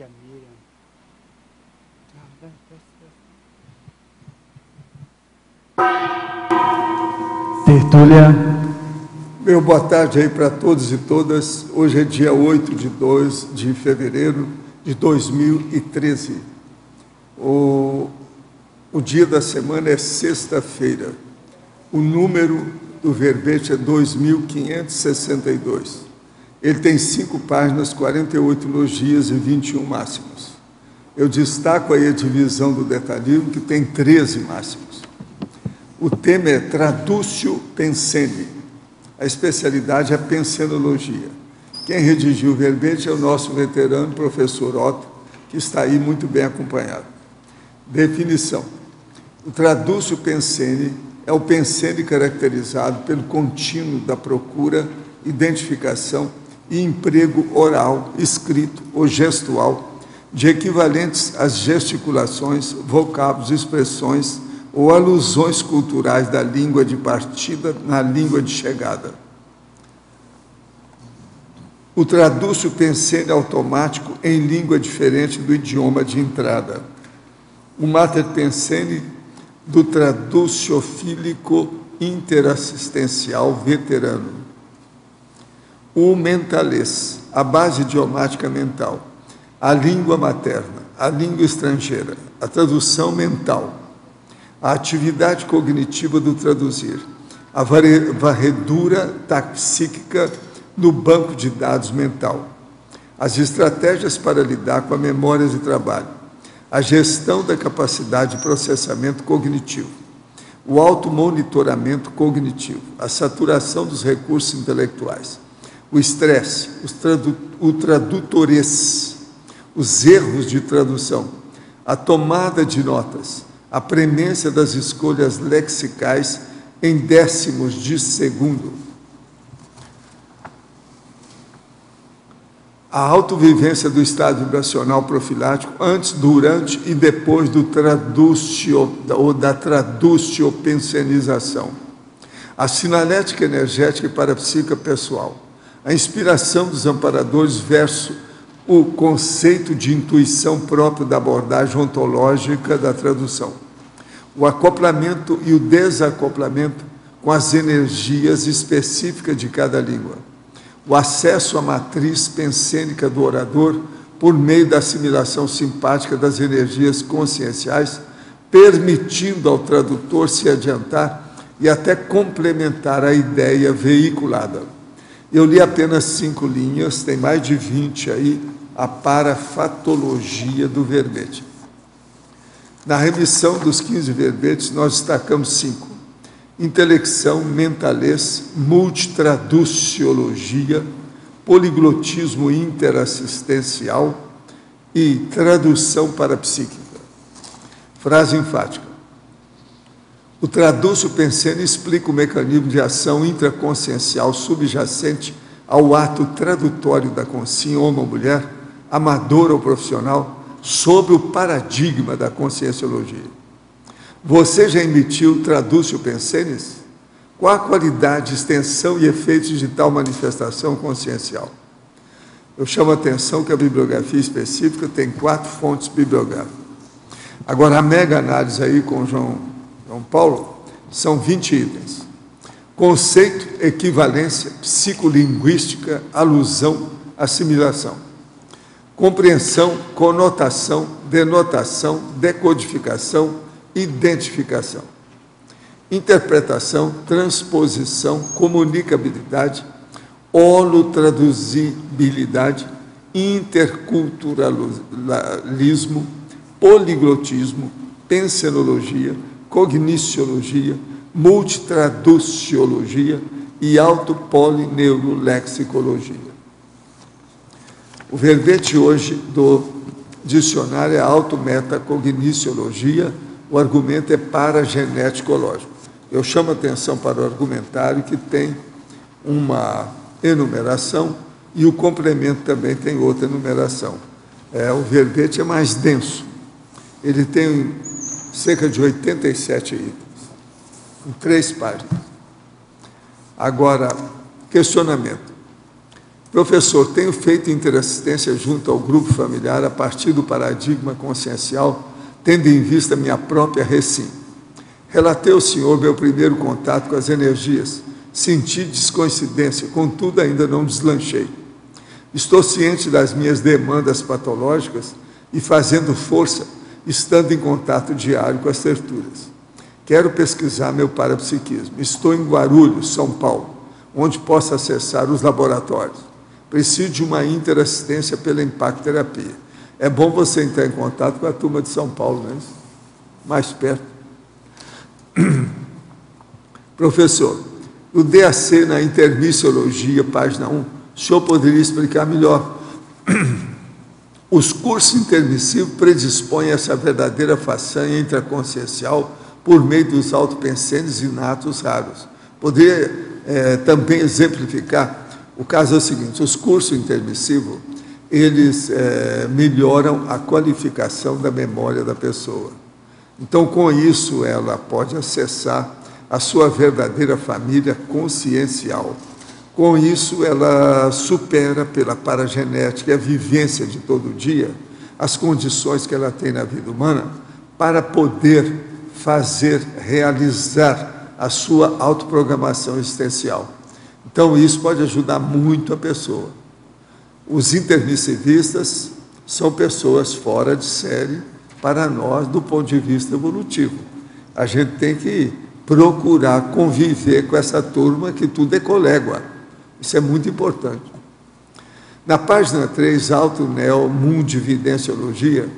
que a Miriam. Tertúlia. Meu boa tarde aí para todos e todas. Hoje é dia 8 de 2 de fevereiro de 2013. O, o dia da semana é sexta-feira. O número do verbete é 2562. Ele tem cinco páginas, 48 elogias e 21 máximos. Eu destaco aí a divisão do detalhismo, que tem 13 máximos. O tema é Tradúcio Pensene. A especialidade é pensenologia. Quem redigiu o verbete é o nosso veterano, professor Otto, que está aí muito bem acompanhado. Definição. O tradúcio pensene é o pensene caracterizado pelo contínuo da procura, identificação e emprego oral, escrito ou gestual de equivalentes às gesticulações, vocábulos, expressões ou alusões culturais da língua de partida na língua de chegada. O tradúcio pensene automático em língua diferente do idioma de entrada. O mater pensene do traduciofílico interassistencial veterano o mentalês, a base idiomática mental, a língua materna, a língua estrangeira, a tradução mental, a atividade cognitiva do traduzir, a varredura taxíquica no banco de dados mental, as estratégias para lidar com a memória de trabalho, a gestão da capacidade de processamento cognitivo, o automonitoramento cognitivo, a saturação dos recursos intelectuais o estresse, o tradutores, os erros de tradução, a tomada de notas, a premência das escolhas lexicais em décimos de segundo. A autovivência do estado vibracional profilático antes, durante e depois do tradúcio ou da traduciopensenização. A sinalética energética e parapsíquica pessoal a inspiração dos amparadores versus o conceito de intuição próprio da abordagem ontológica da tradução. O acoplamento e o desacoplamento com as energias específicas de cada língua. O acesso à matriz pensênica do orador por meio da assimilação simpática das energias conscienciais, permitindo ao tradutor se adiantar e até complementar a ideia veiculada. Eu li apenas cinco linhas, tem mais de 20 aí, a parafatologia do verbete. Na remissão dos 15 verbetes, nós destacamos cinco: intelecção, mentalês, multitraduciologia, poliglotismo interassistencial e tradução parapsíquica. Frase enfática. O tradúcio pensene explica o mecanismo de ação intraconsciencial subjacente ao ato tradutório da consciência, homem ou mulher, amador ou profissional, sobre o paradigma da conscienciologia. Você já emitiu tradúcio pensenes? Qual a qualidade, extensão e efeitos de tal manifestação consciencial? Eu chamo a atenção que a bibliografia específica tem quatro fontes bibliográficas. Agora, a mega análise aí com João João Paulo, são 20 itens. Conceito, equivalência, psicolinguística, alusão, assimilação. Compreensão, conotação, denotação, decodificação, identificação. Interpretação, transposição, comunicabilidade, holotraduzibilidade, interculturalismo, poliglotismo, pensenologia, cogniciologia, multitraduciologia e autopolineurolexicologia. O verbete hoje do dicionário é autometacogniciologia, o argumento é parageneticológico. Eu chamo a atenção para o argumentário que tem uma enumeração e o complemento também tem outra enumeração. É, o verbete é mais denso. Ele tem cerca de 87 itens, em três páginas. Agora, questionamento. Professor, tenho feito interassistência junto ao grupo familiar a partir do paradigma consciencial, tendo em vista minha própria recim. Relatei ao senhor meu primeiro contato com as energias. Senti descoincidência, contudo ainda não deslanchei. Estou ciente das minhas demandas patológicas e fazendo força, estando em contato diário com as terturas. Quero pesquisar meu parapsiquismo. Estou em Guarulhos, São Paulo, onde posso acessar os laboratórios Preciso de uma interassistência pela impacterapia. É bom você entrar em contato com a turma de São Paulo, né? mais perto. Professor, o DAC na intermissiologia, página 1, o senhor poderia explicar melhor? Os cursos intermissivos predispõem essa verdadeira façanha intraconsciencial por meio dos autopensantes inatos raros. Poderia é, também exemplificar o caso é o seguinte: os cursos intermissivos eles é, melhoram a qualificação da memória da pessoa. Então, com isso, ela pode acessar a sua verdadeira família consciencial. Com isso, ela supera pela paragenética, a vivência de todo dia, as condições que ela tem na vida humana para poder fazer, realizar a sua autoprogramação existencial. Então, isso pode ajudar muito a pessoa. Os intermissivistas são pessoas fora de série para nós do ponto de vista evolutivo. A gente tem que procurar conviver com essa turma que tudo é colégua. Isso é muito importante. Na página 3, Alto Neo Mundo Evidenciologia,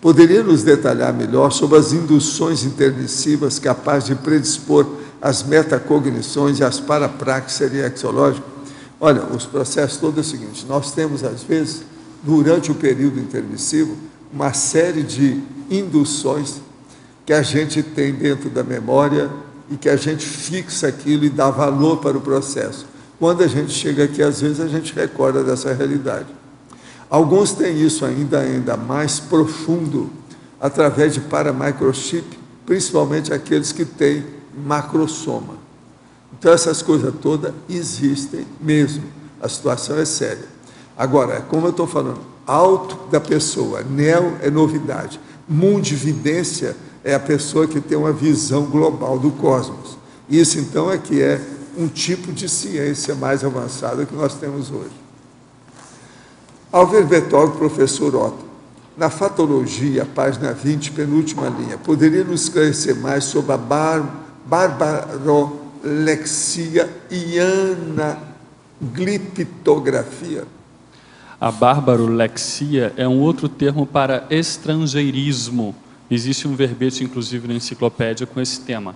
poderia nos detalhar melhor sobre as induções intermissivas capazes de predispor as metacognições e as parapraxes axiológicas. Olha, os processos todos é o seguinte: nós temos, às vezes, durante o período intermissivo, uma série de induções que a gente tem dentro da memória e que a gente fixa aquilo e dá valor para o processo. Quando a gente chega aqui, às vezes, a gente recorda dessa realidade. Alguns têm isso ainda, ainda mais profundo, através de paramicrochip, principalmente aqueles que têm macrosoma. Então, essas coisas todas existem mesmo. A situação é séria. Agora, como eu estou falando, alto da pessoa, neo é novidade, mundividência é a pessoa que tem uma visão global do cosmos. Isso, então, é que é um tipo de ciência mais avançada que nós temos hoje. Alver Betório, professor Otto, na fatologia, página 20, penúltima linha, poderia nos esclarecer mais sobre a bar barbarolexia e anagliptografia. A barbarolexia é um outro termo para estrangeirismo. Existe um verbete, inclusive, na enciclopédia com esse tema.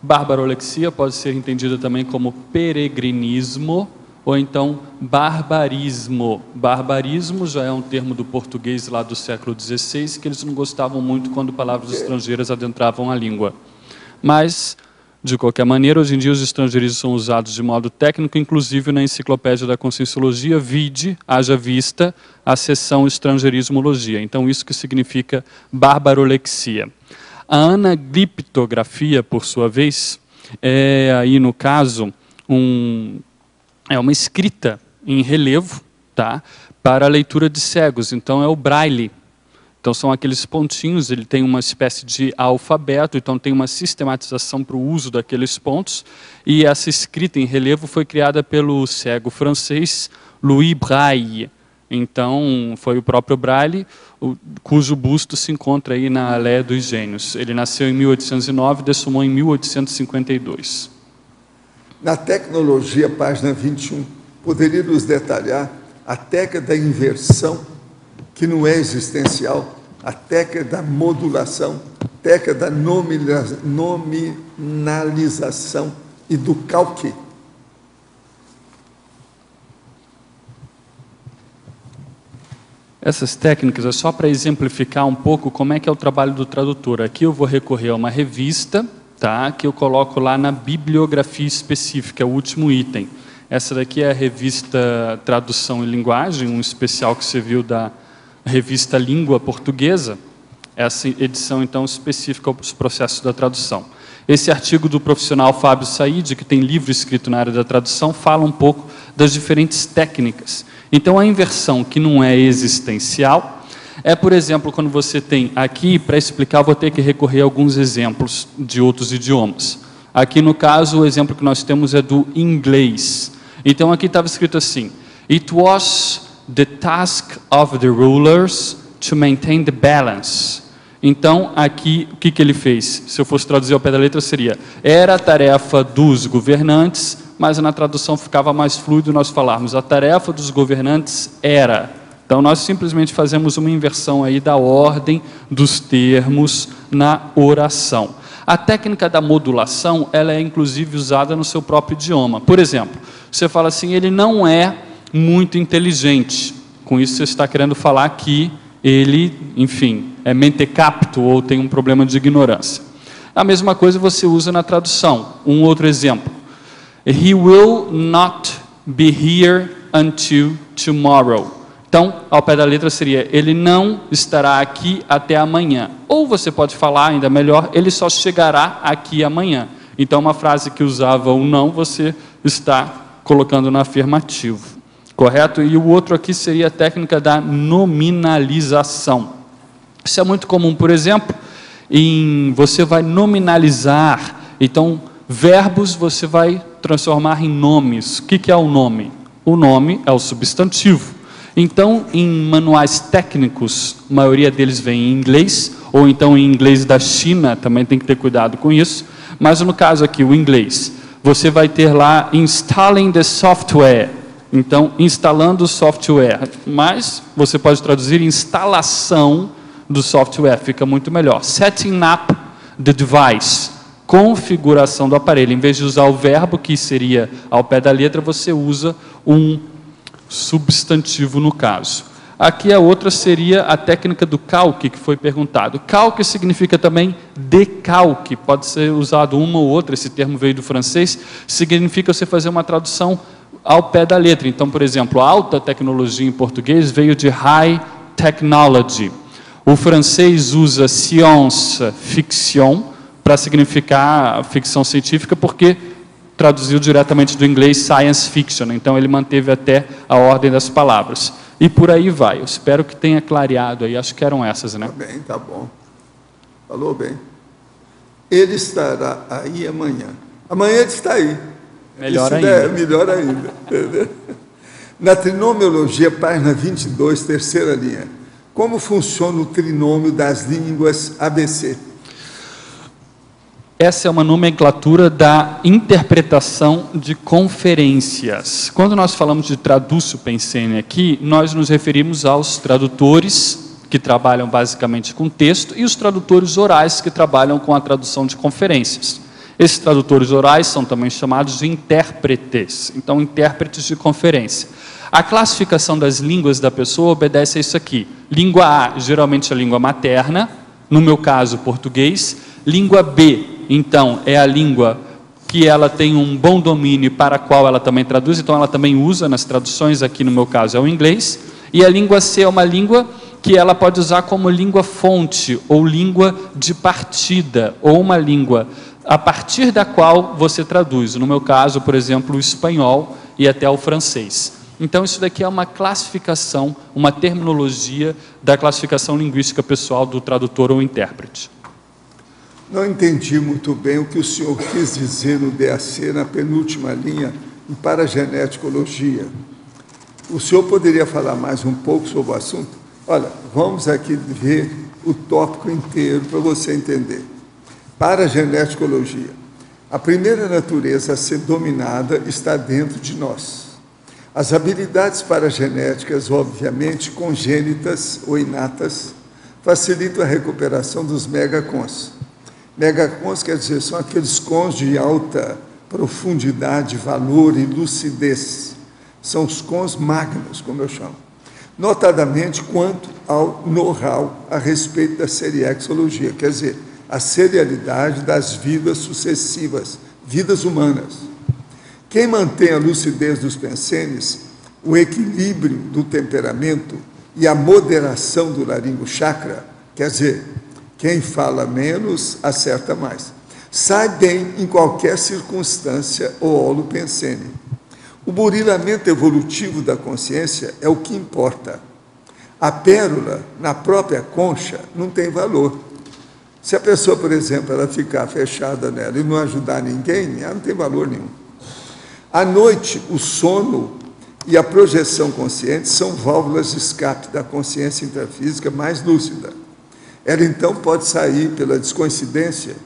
Barbarolexia pode ser entendida também como peregrinismo ou então barbarismo. Barbarismo já é um termo do português lá do século XVI que eles não gostavam muito quando palavras estrangeiras adentravam a língua. Mas de qualquer maneira, hoje em dia os estrangeiros são usados de modo técnico, inclusive na enciclopédia da Conscienciologia, vide, haja vista, a seção estrangeirismologia. Então, isso que significa barbarolexia. A anagliptografia, por sua vez, é aí no caso um, é uma escrita em relevo, tá, para a leitura de cegos. Então é o braille, então são aqueles pontinhos, ele tem uma espécie de alfabeto, então tem uma sistematização para o uso daqueles pontos, e essa escrita em relevo foi criada pelo cego francês Louis Braille. Então foi o próprio Braille, o, cujo busto se encontra aí na Alé dos Gênios. Ele nasceu em 1809 e dessumou em 1852. Na tecnologia, página 21, poderia nos detalhar a técnica da inversão que não é existencial, a técnica da modulação, técnica da nominalização e do calque. Essas técnicas é só para exemplificar um pouco como é que é o trabalho do tradutor. Aqui eu vou recorrer a uma revista, tá? Que eu coloco lá na bibliografia específica, o último item. Essa daqui é a revista Tradução e Linguagem, um especial que você viu da revista Língua Portuguesa, essa edição então específica para os processos da tradução. Esse artigo do profissional Fábio Said, que tem livro escrito na área da tradução, fala um pouco das diferentes técnicas. Então, a inversão que não é existencial é, por exemplo, quando você tem aqui, para explicar, vou ter que recorrer a alguns exemplos de outros idiomas. Aqui, no caso, o exemplo que nós temos é do inglês. Então, aqui estava escrito assim: It was the task of the rulers to maintain the balance. Então, aqui, o que, que ele fez? Se eu fosse traduzir ao pé da letra, seria: era a tarefa dos governantes, mas na tradução ficava mais fluido nós falarmos: a tarefa dos governantes era. Então, nós simplesmente fazemos uma inversão aí da ordem dos termos na oração. A técnica da modulação, ela é inclusive usada no seu próprio idioma. Por exemplo, você fala assim: ele não é muito inteligente. Com isso, você está querendo falar que ele, enfim, é mentecapto ou tem um problema de ignorância. A mesma coisa você usa na tradução. Um outro exemplo. He will not be here until tomorrow. Então, ao pé da letra seria: ele não estará aqui até amanhã. Ou você pode falar ainda melhor: ele só chegará aqui amanhã. Então, uma frase que usava o não, você está colocando no afirmativo correto? E o outro aqui seria a técnica da nominalização. Isso é muito comum, por exemplo, em você vai nominalizar, então verbos você vai transformar em nomes. O que, que é o nome? O nome é o substantivo. Então, em manuais técnicos, a maioria deles vem em inglês, ou então em inglês da China, também tem que ter cuidado com isso. Mas no caso aqui, o inglês, você vai ter lá installing the software. Então, instalando o software, mas você pode traduzir instalação do software, fica muito melhor. Setting up the device, configuração do aparelho. Em vez de usar o verbo, que seria ao pé da letra, você usa um substantivo no caso. Aqui a outra seria a técnica do calque, que foi perguntado. Calque significa também decalque, pode ser usado uma ou outra, esse termo veio do francês, significa você fazer uma tradução ao pé da letra. Então, por exemplo, alta tecnologia em português veio de high technology. O francês usa science fiction para significar ficção científica, porque traduziu diretamente do inglês science fiction. Então, ele manteve até a ordem das palavras. E por aí vai. Eu espero que tenha clareado aí. Acho que eram essas, né? Tá bem, tá bom. Falou bem. Ele estará aí amanhã. Amanhã ele está aí. Melhor Isso ainda. É melhor ainda. Na trinomiologia, página 22, terceira linha. Como funciona o trinômio das línguas ABC? Essa é uma nomenclatura da interpretação de conferências. Quando nós falamos de tradúcio pensene aqui, nós nos referimos aos tradutores que trabalham basicamente com texto e os tradutores orais que trabalham com a tradução de conferências. Esses tradutores orais são também chamados de intérpretes, então intérpretes de conferência. A classificação das línguas da pessoa obedece a isso aqui. Língua A, geralmente a língua materna, no meu caso, português. Língua B, então, é a língua que ela tem um bom domínio para a qual ela também traduz, então ela também usa nas traduções, aqui no meu caso é o inglês. E a língua C é uma língua que ela pode usar como língua fonte, ou língua de partida, ou uma língua a partir da qual você traduz. No meu caso, por exemplo, o espanhol e até o francês. Então, isso daqui é uma classificação, uma terminologia da classificação linguística pessoal do tradutor ou intérprete. Não entendi muito bem o que o senhor quis dizer no DAC, na penúltima linha, em parageneticologia. O senhor poderia falar mais um pouco sobre o assunto? Olha, vamos aqui ver o tópico inteiro para você entender. Parageneticologia. A primeira natureza a ser dominada está dentro de nós. As habilidades paragenéticas, obviamente congênitas ou inatas, facilitam a recuperação dos megacons. Megacons quer dizer, são aqueles cons de alta profundidade, valor e lucidez. São os cons magnos, como eu chamo. Notadamente quanto ao know-how a respeito da seriexologia, quer dizer, a serialidade das vidas sucessivas, vidas humanas. Quem mantém a lucidez dos pensenes, o equilíbrio do temperamento e a moderação do laringo chakra, quer dizer, quem fala menos acerta mais. Sai bem em qualquer circunstância o olo pensene. O burilamento evolutivo da consciência é o que importa. A pérola, na própria concha, não tem valor. Se a pessoa, por exemplo, ela ficar fechada nela e não ajudar ninguém, ela não tem valor nenhum. À noite, o sono e a projeção consciente são válvulas de escape da consciência intrafísica mais lúcida. Ela então pode sair pela descoincidência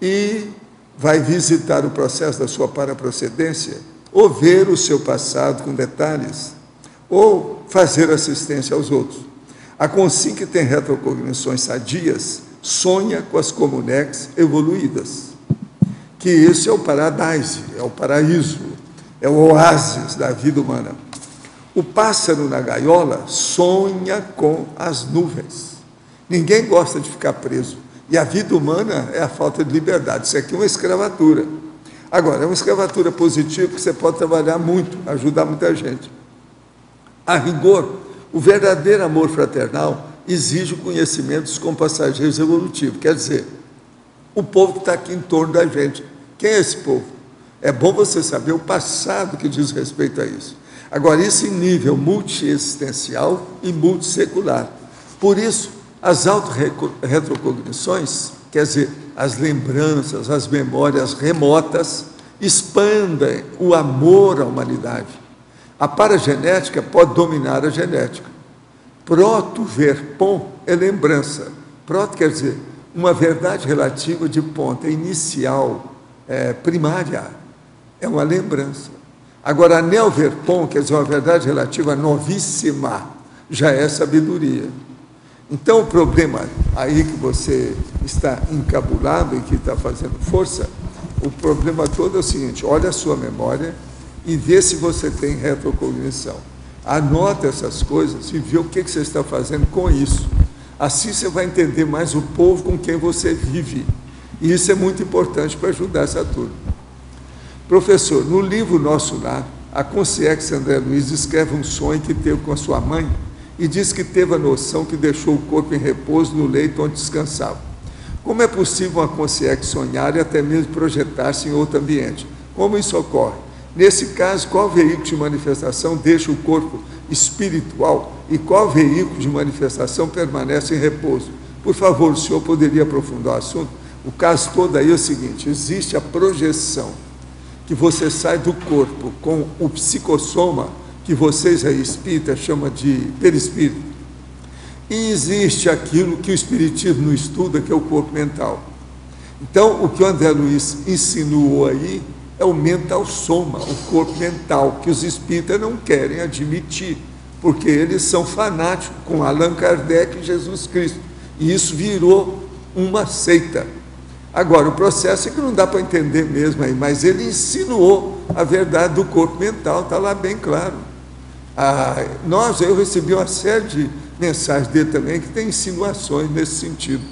e vai visitar o processo da sua paraprocedência, ou ver o seu passado com detalhes, ou fazer assistência aos outros. A consciência que tem retrocognições sadias sonha com as comunex evoluídas, que esse é o paradise, é o paraíso, é o oásis da vida humana. O pássaro na gaiola sonha com as nuvens. Ninguém gosta de ficar preso. E a vida humana é a falta de liberdade. Isso aqui é uma escravatura. Agora, é uma escravatura positiva que você pode trabalhar muito, ajudar muita gente. A rigor, o verdadeiro amor fraternal exige o conhecimento dos compassageiros evolutivos. Quer dizer, o povo que está aqui em torno da gente. Quem é esse povo? É bom você saber o passado que diz respeito a isso. Agora, isso em nível multiexistencial e multissecular. Por isso, as auto-retrocognições, quer dizer, as lembranças, as memórias remotas, expandem o amor à humanidade. A paragenética pode dominar a genética. Proto-verpom é lembrança. Proto quer dizer uma verdade relativa de ponta inicial, é, primária. É uma lembrança. Agora, neoverpom, quer dizer uma verdade relativa novíssima, já é sabedoria. Então, o problema aí que você está encabulado e que está fazendo força, o problema todo é o seguinte: olha a sua memória e vê se você tem retrocognição. Anota essas coisas e vê o que, que você está fazendo com isso. Assim você vai entender mais o povo com quem você vive. E isso é muito importante para ajudar essa turma. Professor, no livro Nosso Lar, a consciência André Luiz descreve um sonho que teve com a sua mãe e diz que teve a noção que deixou o corpo em repouso no leito onde descansava. Como é possível uma consciência sonhar e até mesmo projetar-se em outro ambiente? Como isso ocorre? Nesse caso, qual veículo de manifestação deixa o corpo espiritual e qual veículo de manifestação permanece em repouso? Por favor, o senhor poderia aprofundar o assunto? O caso todo aí é o seguinte: existe a projeção, que você sai do corpo com o psicossoma que vocês aí espíritas chamam de perispírito. E existe aquilo que o espiritismo estuda, que é o corpo mental. Então, o que o André Luiz insinuou aí é o mental soma, o corpo mental, que os espíritas não querem admitir, porque eles são fanáticos com Allan Kardec e Jesus Cristo. E isso virou uma seita. Agora, o processo é que não dá para entender mesmo aí, mas ele insinuou a verdade do corpo mental, está lá bem claro. Ah, nós, eu recebi uma série de mensagens dele também que tem insinuações nesse sentido.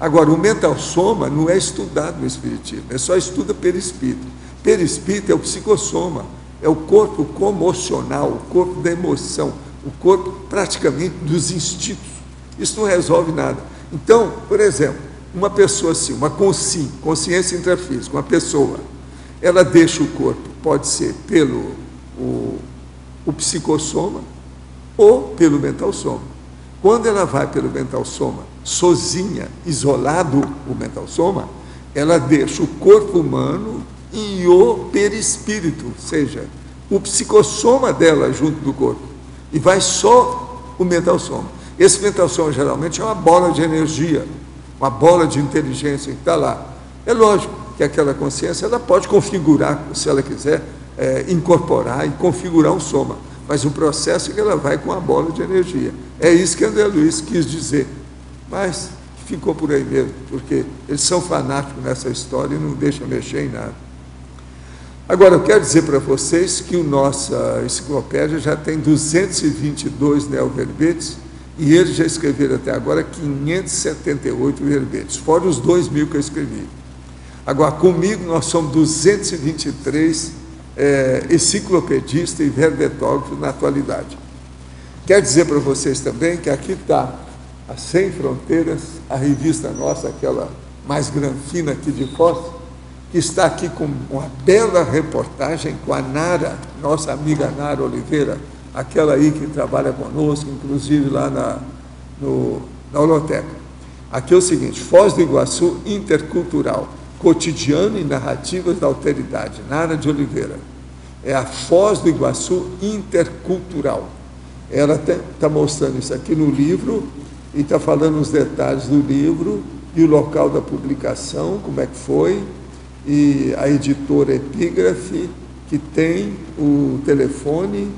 Agora, o mental soma não é estudado no Espiritismo, é só estuda perispírito. Perispírito é o psicossoma, é o corpo comocional, o corpo da emoção, o corpo praticamente dos instintos. Isso não resolve nada. Então, por exemplo, uma pessoa assim, uma consci, consciência intrafísica, uma pessoa, ela deixa o corpo, pode ser pelo o, o psicossoma ou pelo mental soma. Quando ela vai pelo mental soma, sozinha, isolado o mental soma, ela deixa o corpo humano e o perispírito, ou seja, o psicossoma dela junto do corpo. E vai só o mental soma. Esse mental soma geralmente é uma bola de energia, uma bola de inteligência que está lá. É lógico que aquela consciência ela pode configurar, se ela quiser, é, incorporar e configurar um soma. Mas o processo é que ela vai com a bola de energia. É isso que André Luiz quis dizer. Mas ficou por aí mesmo, porque eles são fanáticos nessa história e não deixam mexer em nada. Agora, eu quero dizer para vocês que o nossa enciclopédia já tem 222 neoverbetes e eles já escreveram até agora 578 verbetes, fora os 2 mil que eu escrevi. Agora, comigo, nós somos 223 é, enciclopedista e verbetógrafo na atualidade. Quero dizer para vocês também que aqui está a Sem Fronteiras, a revista nossa, aquela mais granfina aqui de Foz, que está aqui com uma bela reportagem com a Nara, nossa amiga Nara Oliveira, aquela aí que trabalha conosco, inclusive lá na, no, na holoteca. Aqui é o seguinte, Foz do Iguaçu Intercultural, cotidiano e narrativas da alteridade, Nara de Oliveira. É a Foz do Iguaçu Intercultural. Ela está mostrando isso aqui no livro e está falando os detalhes do livro e o local da publicação, como é que foi, e a editora Epígrafe, que tem o telefone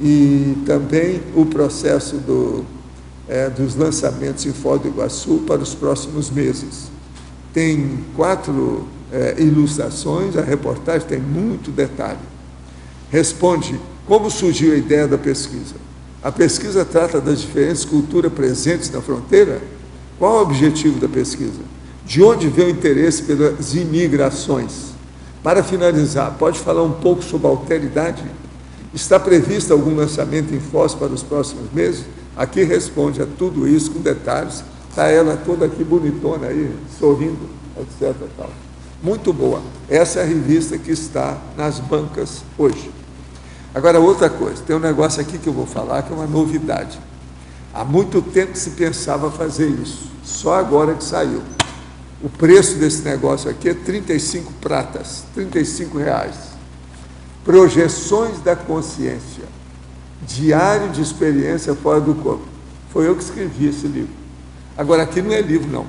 e também o processo do, é, dos lançamentos em Foz do Iguaçu para os próximos meses. Tem quatro é, ilustrações, a reportagem tem muito detalhe. Responde como surgiu a ideia da pesquisa. A pesquisa trata das diferentes culturas presentes na fronteira? Qual o objetivo da pesquisa? De onde vem o interesse pelas imigrações? Para finalizar, pode falar um pouco sobre a alteridade? Está previsto algum lançamento em Foz para os próximos meses? Aqui responde a tudo isso com detalhes. Está ela toda aqui bonitona aí, sorrindo, etc. Tal. Muito boa. Essa é a revista que está nas bancas hoje. Agora, outra coisa, tem um negócio aqui que eu vou falar que é uma novidade. Há muito tempo se pensava fazer isso, só agora que saiu. O preço desse negócio aqui é 35 pratas, 35 reais. Projeções da consciência. Diário de experiência fora do corpo. Foi eu que escrevi esse livro. Agora, aqui não é livro, não.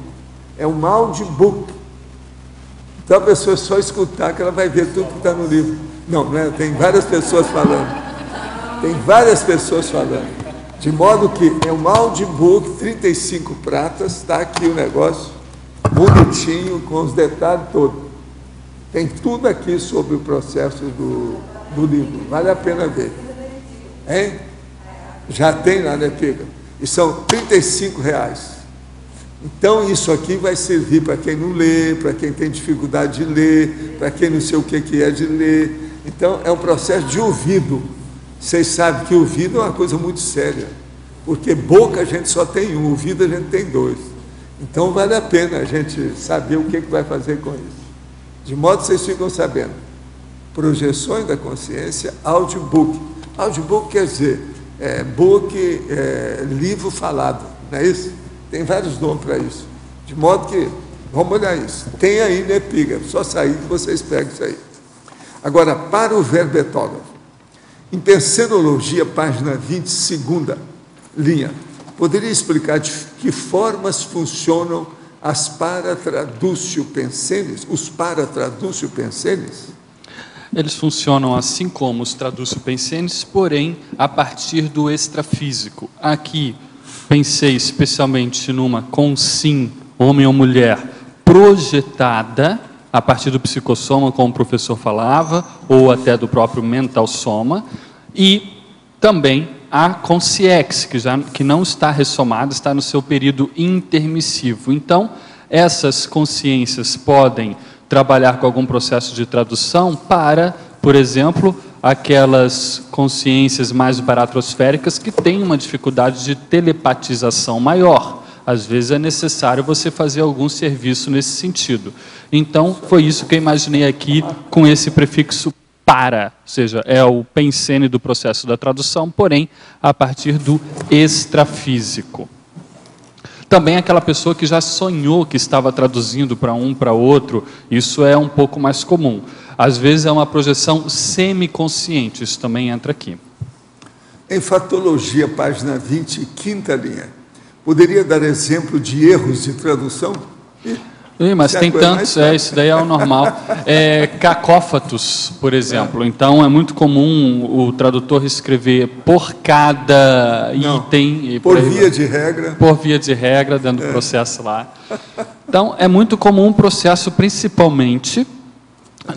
É um audiobook. Então a pessoa é só escutar que ela vai ver tudo que está no livro. Não, não é? Tem várias pessoas falando. Tem várias pessoas falando. De modo que é um audiobook, 35 pratas, está aqui o negócio bonitinho, com os detalhes todos. Tem tudo aqui sobre o processo do, livro. Vale a pena ver. Hein? Já tem lá, né, Piga? E são 35 reais. Então, isso aqui vai servir para quem não lê, para quem tem dificuldade de ler, para quem não sei o que é de ler. Então, é um processo de ouvido. Vocês sabem que ouvido é uma coisa muito séria, porque boca a gente só tem um, ouvido a gente tem dois. Então vale a pena a gente saber o que, que vai fazer com isso. De modo que vocês ficam sabendo. Projeções da consciência, audiobook. Audiobook quer dizer é, book, é, livro falado, não é isso? Tem vários nomes para isso. De modo que, vamos olhar isso. Tem aí no epígrafe, só sair que vocês pegam isso aí. Agora, para o verbetógrafo. Em Pensenologia, página 20, segunda linha. Poderia explicar de que formas funcionam as paratradúcio pensenes, os paratradúcio pensenes? Eles funcionam assim como os tradúcio pensenes, porém a partir do extrafísico. Aqui pensei especialmente numa com sim, homem ou mulher, projetada a partir do psicossoma, como o professor falava, ou até do próprio mental soma, e também a consciex, que, já, que não está ressomada, está no seu período intermissivo. Então, essas consciências podem trabalhar com algum processo de tradução para, por exemplo, aquelas consciências mais baratrosféricas que têm uma dificuldade de telepatização maior. Às vezes é necessário você fazer algum serviço nesse sentido. Então, foi isso que eu imaginei aqui com esse prefixo para, ou seja, é o pensene do processo da tradução, porém a partir do extrafísico. Também aquela pessoa que já sonhou que estava traduzindo para um para outro, isso é um pouco mais comum. Às vezes é uma projeção semiconsciente, isso também entra aqui. Em Fatologia, página 20, quinta linha, poderia dar exemplo de erros de tradução? Sim, mas tem tantos, é, isso daí é o normal. É, cacófatos, por exemplo. Então, é muito comum o tradutor escrever por cada Não, item. por via de regra. Por via de regra, dentro do é. processo lá. Então, é muito comum um processo, principalmente,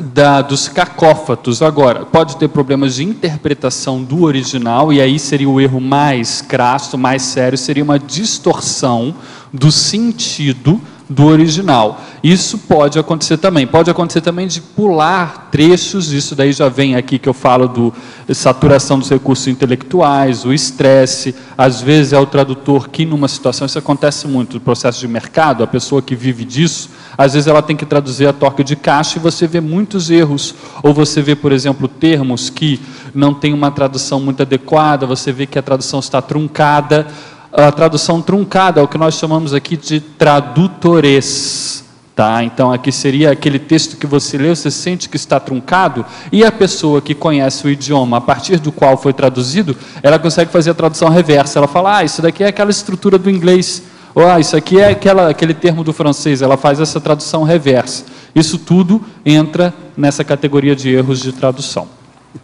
da, dos cacófatos. Agora, pode ter problemas de interpretação do original, e aí seria o erro mais crasso, mais sério, seria uma distorção do sentido do original. Isso pode acontecer também. Pode acontecer também de pular trechos, isso daí já vem aqui que eu falo do saturação dos recursos intelectuais, o estresse, às vezes é o tradutor que numa situação, isso acontece muito no processo de mercado, a pessoa que vive disso, às vezes ela tem que traduzir a torque de caixa e você vê muitos erros, ou você vê, por exemplo, termos que não tem uma tradução muito adequada, você vê que a tradução está truncada, a tradução truncada é o que nós chamamos aqui de tradutores. Tá? Então, aqui seria aquele texto que você lê, você sente que está truncado, e a pessoa que conhece o idioma a partir do qual foi traduzido, ela consegue fazer a tradução reversa. Ela fala, ah, isso daqui é aquela estrutura do inglês, ou ah, isso aqui é aquela, aquele termo do francês. Ela faz essa tradução reversa. Isso tudo entra nessa categoria de erros de tradução.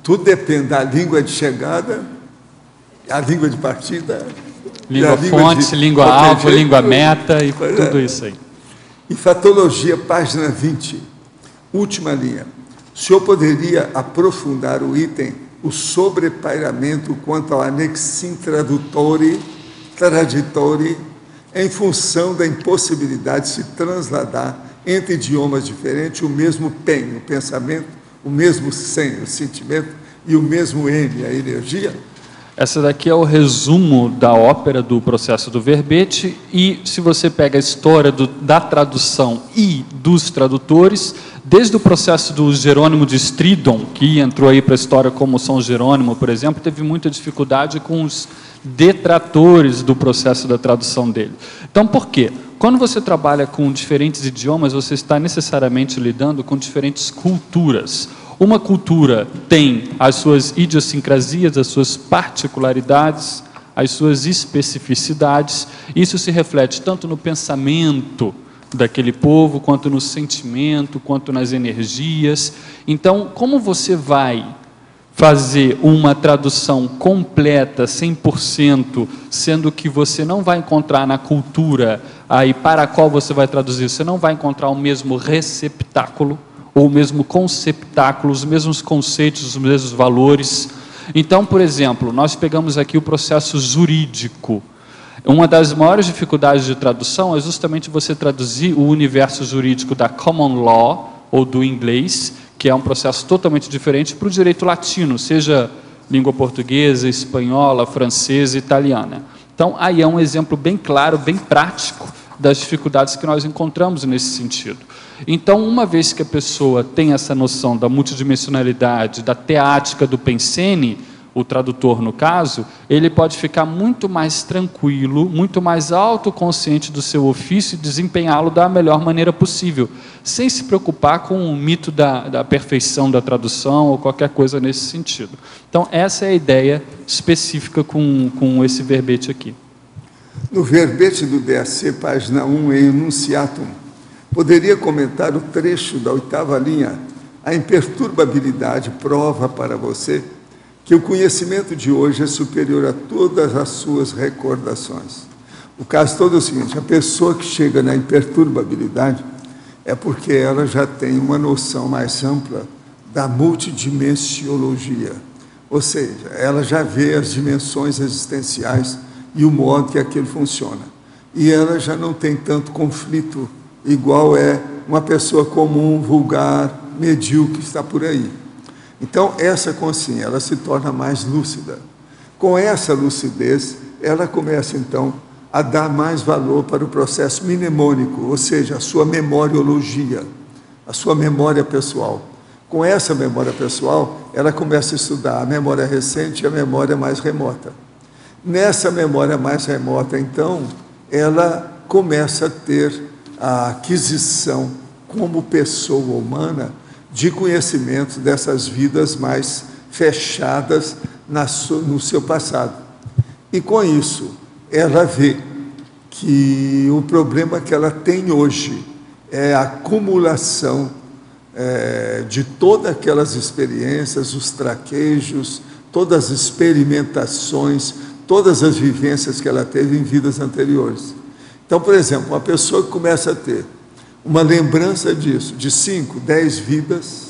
Tudo depende da língua de chegada, a língua de partida Língua fonte, língua alvo, língua meta e tudo isso aí. Enfatologia, página 20, última linha. O senhor poderia aprofundar o item, o sobrepairamento quanto ao anexim tradutore, traditore, em função da impossibilidade de se transladar entre idiomas diferentes o mesmo pen, o pensamento, o mesmo sen, o sentimento e o mesmo n, a energia? Essa daqui é o resumo da ópera do processo do verbete e se você pega a história do, da tradução e dos tradutores, desde o processo do Jerônimo de Stridon, que entrou aí para a história como São Jerônimo, por exemplo, teve muita dificuldade com os detratores do processo da tradução dele. Então, por quê? Quando você trabalha com diferentes idiomas, você está necessariamente lidando com diferentes culturas. Uma cultura tem as suas idiosincrasias, as suas particularidades, as suas especificidades. Isso se reflete tanto no pensamento daquele povo, quanto no sentimento, quanto nas energias. Então, como você vai fazer uma tradução completa, 100%, sendo que você não vai encontrar na cultura aí para a qual você vai traduzir, você não vai encontrar o mesmo receptáculo, ou o mesmo conceptáculo, os mesmos conceitos, os mesmos valores. Então, por exemplo, nós pegamos aqui o processo jurídico. Uma das maiores dificuldades de tradução é justamente você traduzir o universo jurídico da common law, ou do inglês, que é um processo totalmente diferente, para o direito latino, seja língua portuguesa, espanhola, francesa, italiana. Então, aí é um exemplo bem claro, bem prático das dificuldades que nós encontramos nesse sentido. Então, uma vez que a pessoa tem essa noção da multidimensionalidade, da teática do pensene, o tradutor no caso, ele pode ficar muito mais tranquilo, muito mais autoconsciente do seu ofício e desempenhá-lo da melhor maneira possível, sem se preocupar com o mito da, da perfeição da tradução ou qualquer coisa nesse sentido. Então, essa é a ideia específica com, com esse verbete aqui. No verbete do DAC, página 1, em Enunciatum, poderia comentar o trecho da oitava linha. A imperturbabilidade prova para você que o conhecimento de hoje é superior a todas as suas recordações. O caso todo é o seguinte: a pessoa que chega na imperturbabilidade é porque ela já tem uma noção mais ampla da multidimensiologia, ou seja, ela já vê as dimensões existenciais e o modo que aquilo funciona. E ela já não tem tanto conflito igual é uma pessoa comum, vulgar, medíocre que está por aí. Então, essa consciência, ela se torna mais lúcida. Com essa lucidez, ela começa então a dar mais valor para o processo mnemônico, ou seja, a sua memoriologia, a sua memória pessoal. Com essa memória pessoal, ela começa a estudar a memória recente e a memória mais remota. Nessa memória mais remota, então, ela começa a ter a aquisição como pessoa humana de conhecimento dessas vidas mais fechadas no seu passado. E com isso, ela vê que o problema que ela tem hoje é a acumulação é, de todas aquelas experiências, os traquejos, todas as experimentações, todas as vivências que ela teve em vidas anteriores. Então, por exemplo, uma pessoa que começa a ter uma lembrança disso, de cinco, dez vidas,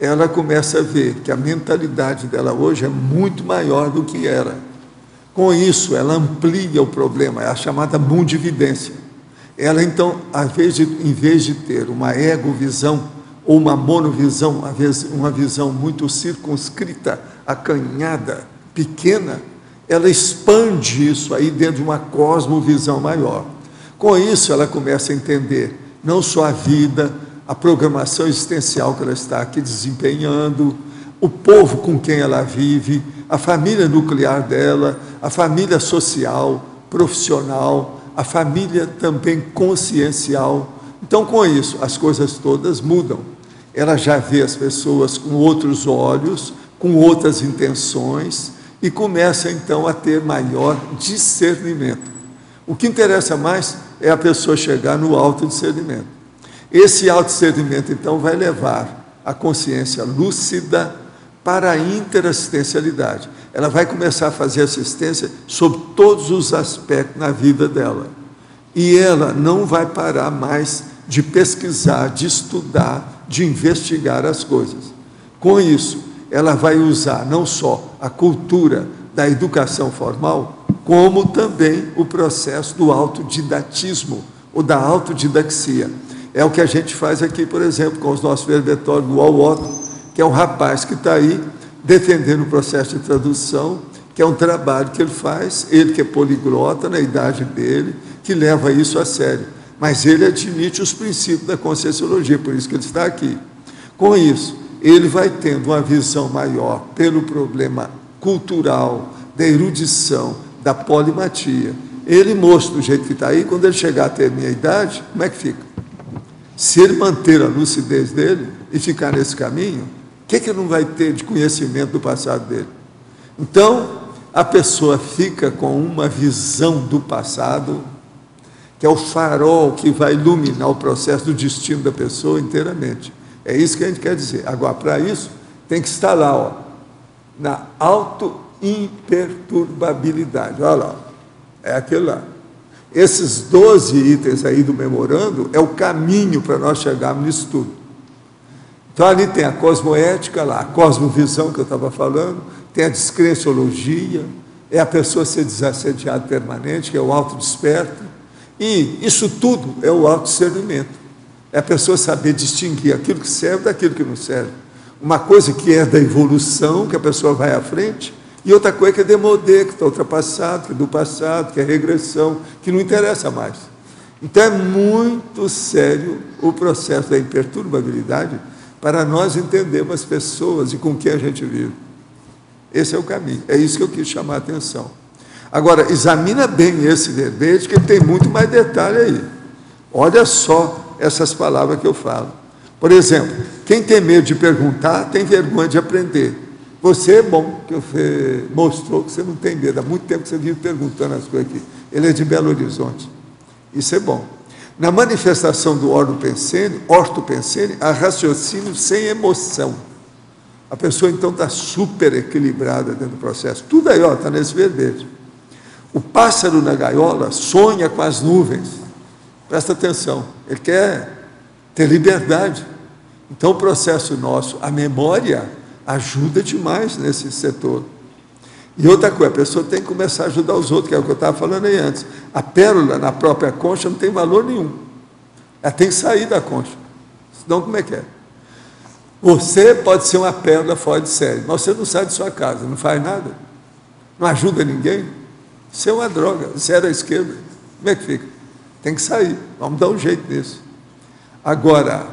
ela começa a ver que a mentalidade dela hoje é muito maior do que era. Com isso, ela amplia o problema, é a chamada mundividência. ela então, em vez de ter uma ego-visão ou uma monovisão, uma visão muito circunscrita, acanhada, pequena, ela expande isso aí dentro de uma cosmovisão maior. Com isso, ela começa a entender não só a vida, a programação existencial que ela está aqui desempenhando, o povo com quem ela vive, a família nuclear dela, a família social, profissional, a família também consciencial. Então, com isso, as coisas todas mudam. Ela já vê as pessoas com outros olhos, com outras intenções e começa então a ter maior discernimento. O que interessa mais é a pessoa chegar no autodiscernimento. Esse autodiscernimento então vai levar a consciência lúcida para a interassistencialidade. Ela vai começar a fazer assistência sobre todos os aspectos na vida dela. E ela não vai parar mais de pesquisar, de estudar, de investigar as coisas. Com isso, ela vai usar não só a cultura da educação formal, como também o processo do autodidatismo ou da autodidaxia. É o que a gente faz aqui, por exemplo, com os nossos verbetórios do Uauoto, que é um rapaz que está aí defendendo o processo de tradução, que é um trabalho que ele faz, ele que é poliglota na idade dele, que leva isso a sério. Mas ele admite os princípios da conscienciologia, por isso que ele está aqui. Com isso, ele vai tendo uma visão maior pelo problema cultural, da erudição, da polimatia. Ele mostra do jeito que está aí, quando ele chegar a ter a minha idade, como é que fica? Se ele manter a lucidez dele e ficar nesse caminho, o que, que ele não vai ter de conhecimento do passado dele? Então, a pessoa fica com uma visão do passado, que é o farol que vai iluminar o processo do destino da pessoa inteiramente. É isso que a gente quer dizer. Agora, para isso, tem que estar lá, ó, na auto-imperturbabilidade. Olha lá, é aquele lá. Esses 12 itens aí do memorando é o caminho para nós chegarmos nisso tudo. Então, ali tem a cosmoética, lá, a cosmovisão que eu estava falando, tem a discrenciologia, é a pessoa ser desassediada permanente, que é o autodesperto, e isso tudo é o autodiscernimento. É a pessoa saber distinguir aquilo que serve daquilo que não serve. Uma coisa que é da evolução, que a pessoa vai à frente, e outra coisa que é demodê, que está ultrapassado, que é do passado, que é regressão, que não interessa mais. Então é muito sério o processo da imperturbabilidade para nós entendermos as pessoas e com quem a gente vive. Esse é o caminho. É isso que eu quis chamar a atenção. Agora, examina bem esse verbete, que tem muito mais detalhe aí. Olha só essas palavras que eu falo. Por exemplo, quem tem medo de perguntar tem vergonha de aprender. Você é bom, que você mostrou que você não tem medo. Há muito tempo que você vive perguntando as coisas aqui. Ele é de Belo Horizonte. Isso é bom. Na manifestação do ortopensene, ortopensene, há raciocínio sem emoção. A pessoa então está super equilibrada dentro do processo. Tudo aí está nesse verbete. O pássaro na gaiola sonha com as nuvens. Presta atenção, ele quer ter liberdade. Então, o processo nosso, a memória, ajuda demais nesse setor. E outra coisa, a pessoa tem que começar a ajudar os outros, que é o que eu estava falando aí antes. A pérola na própria concha não tem valor nenhum. Ela tem que sair da concha. Senão, como é que é? Você pode ser uma pérola fora de série, mas você não sai de sua casa, não faz nada, não ajuda ninguém. Você é uma droga, você é da esquerda. Como é que fica? Tem que sair. Vamos dar um jeito nisso. Agora,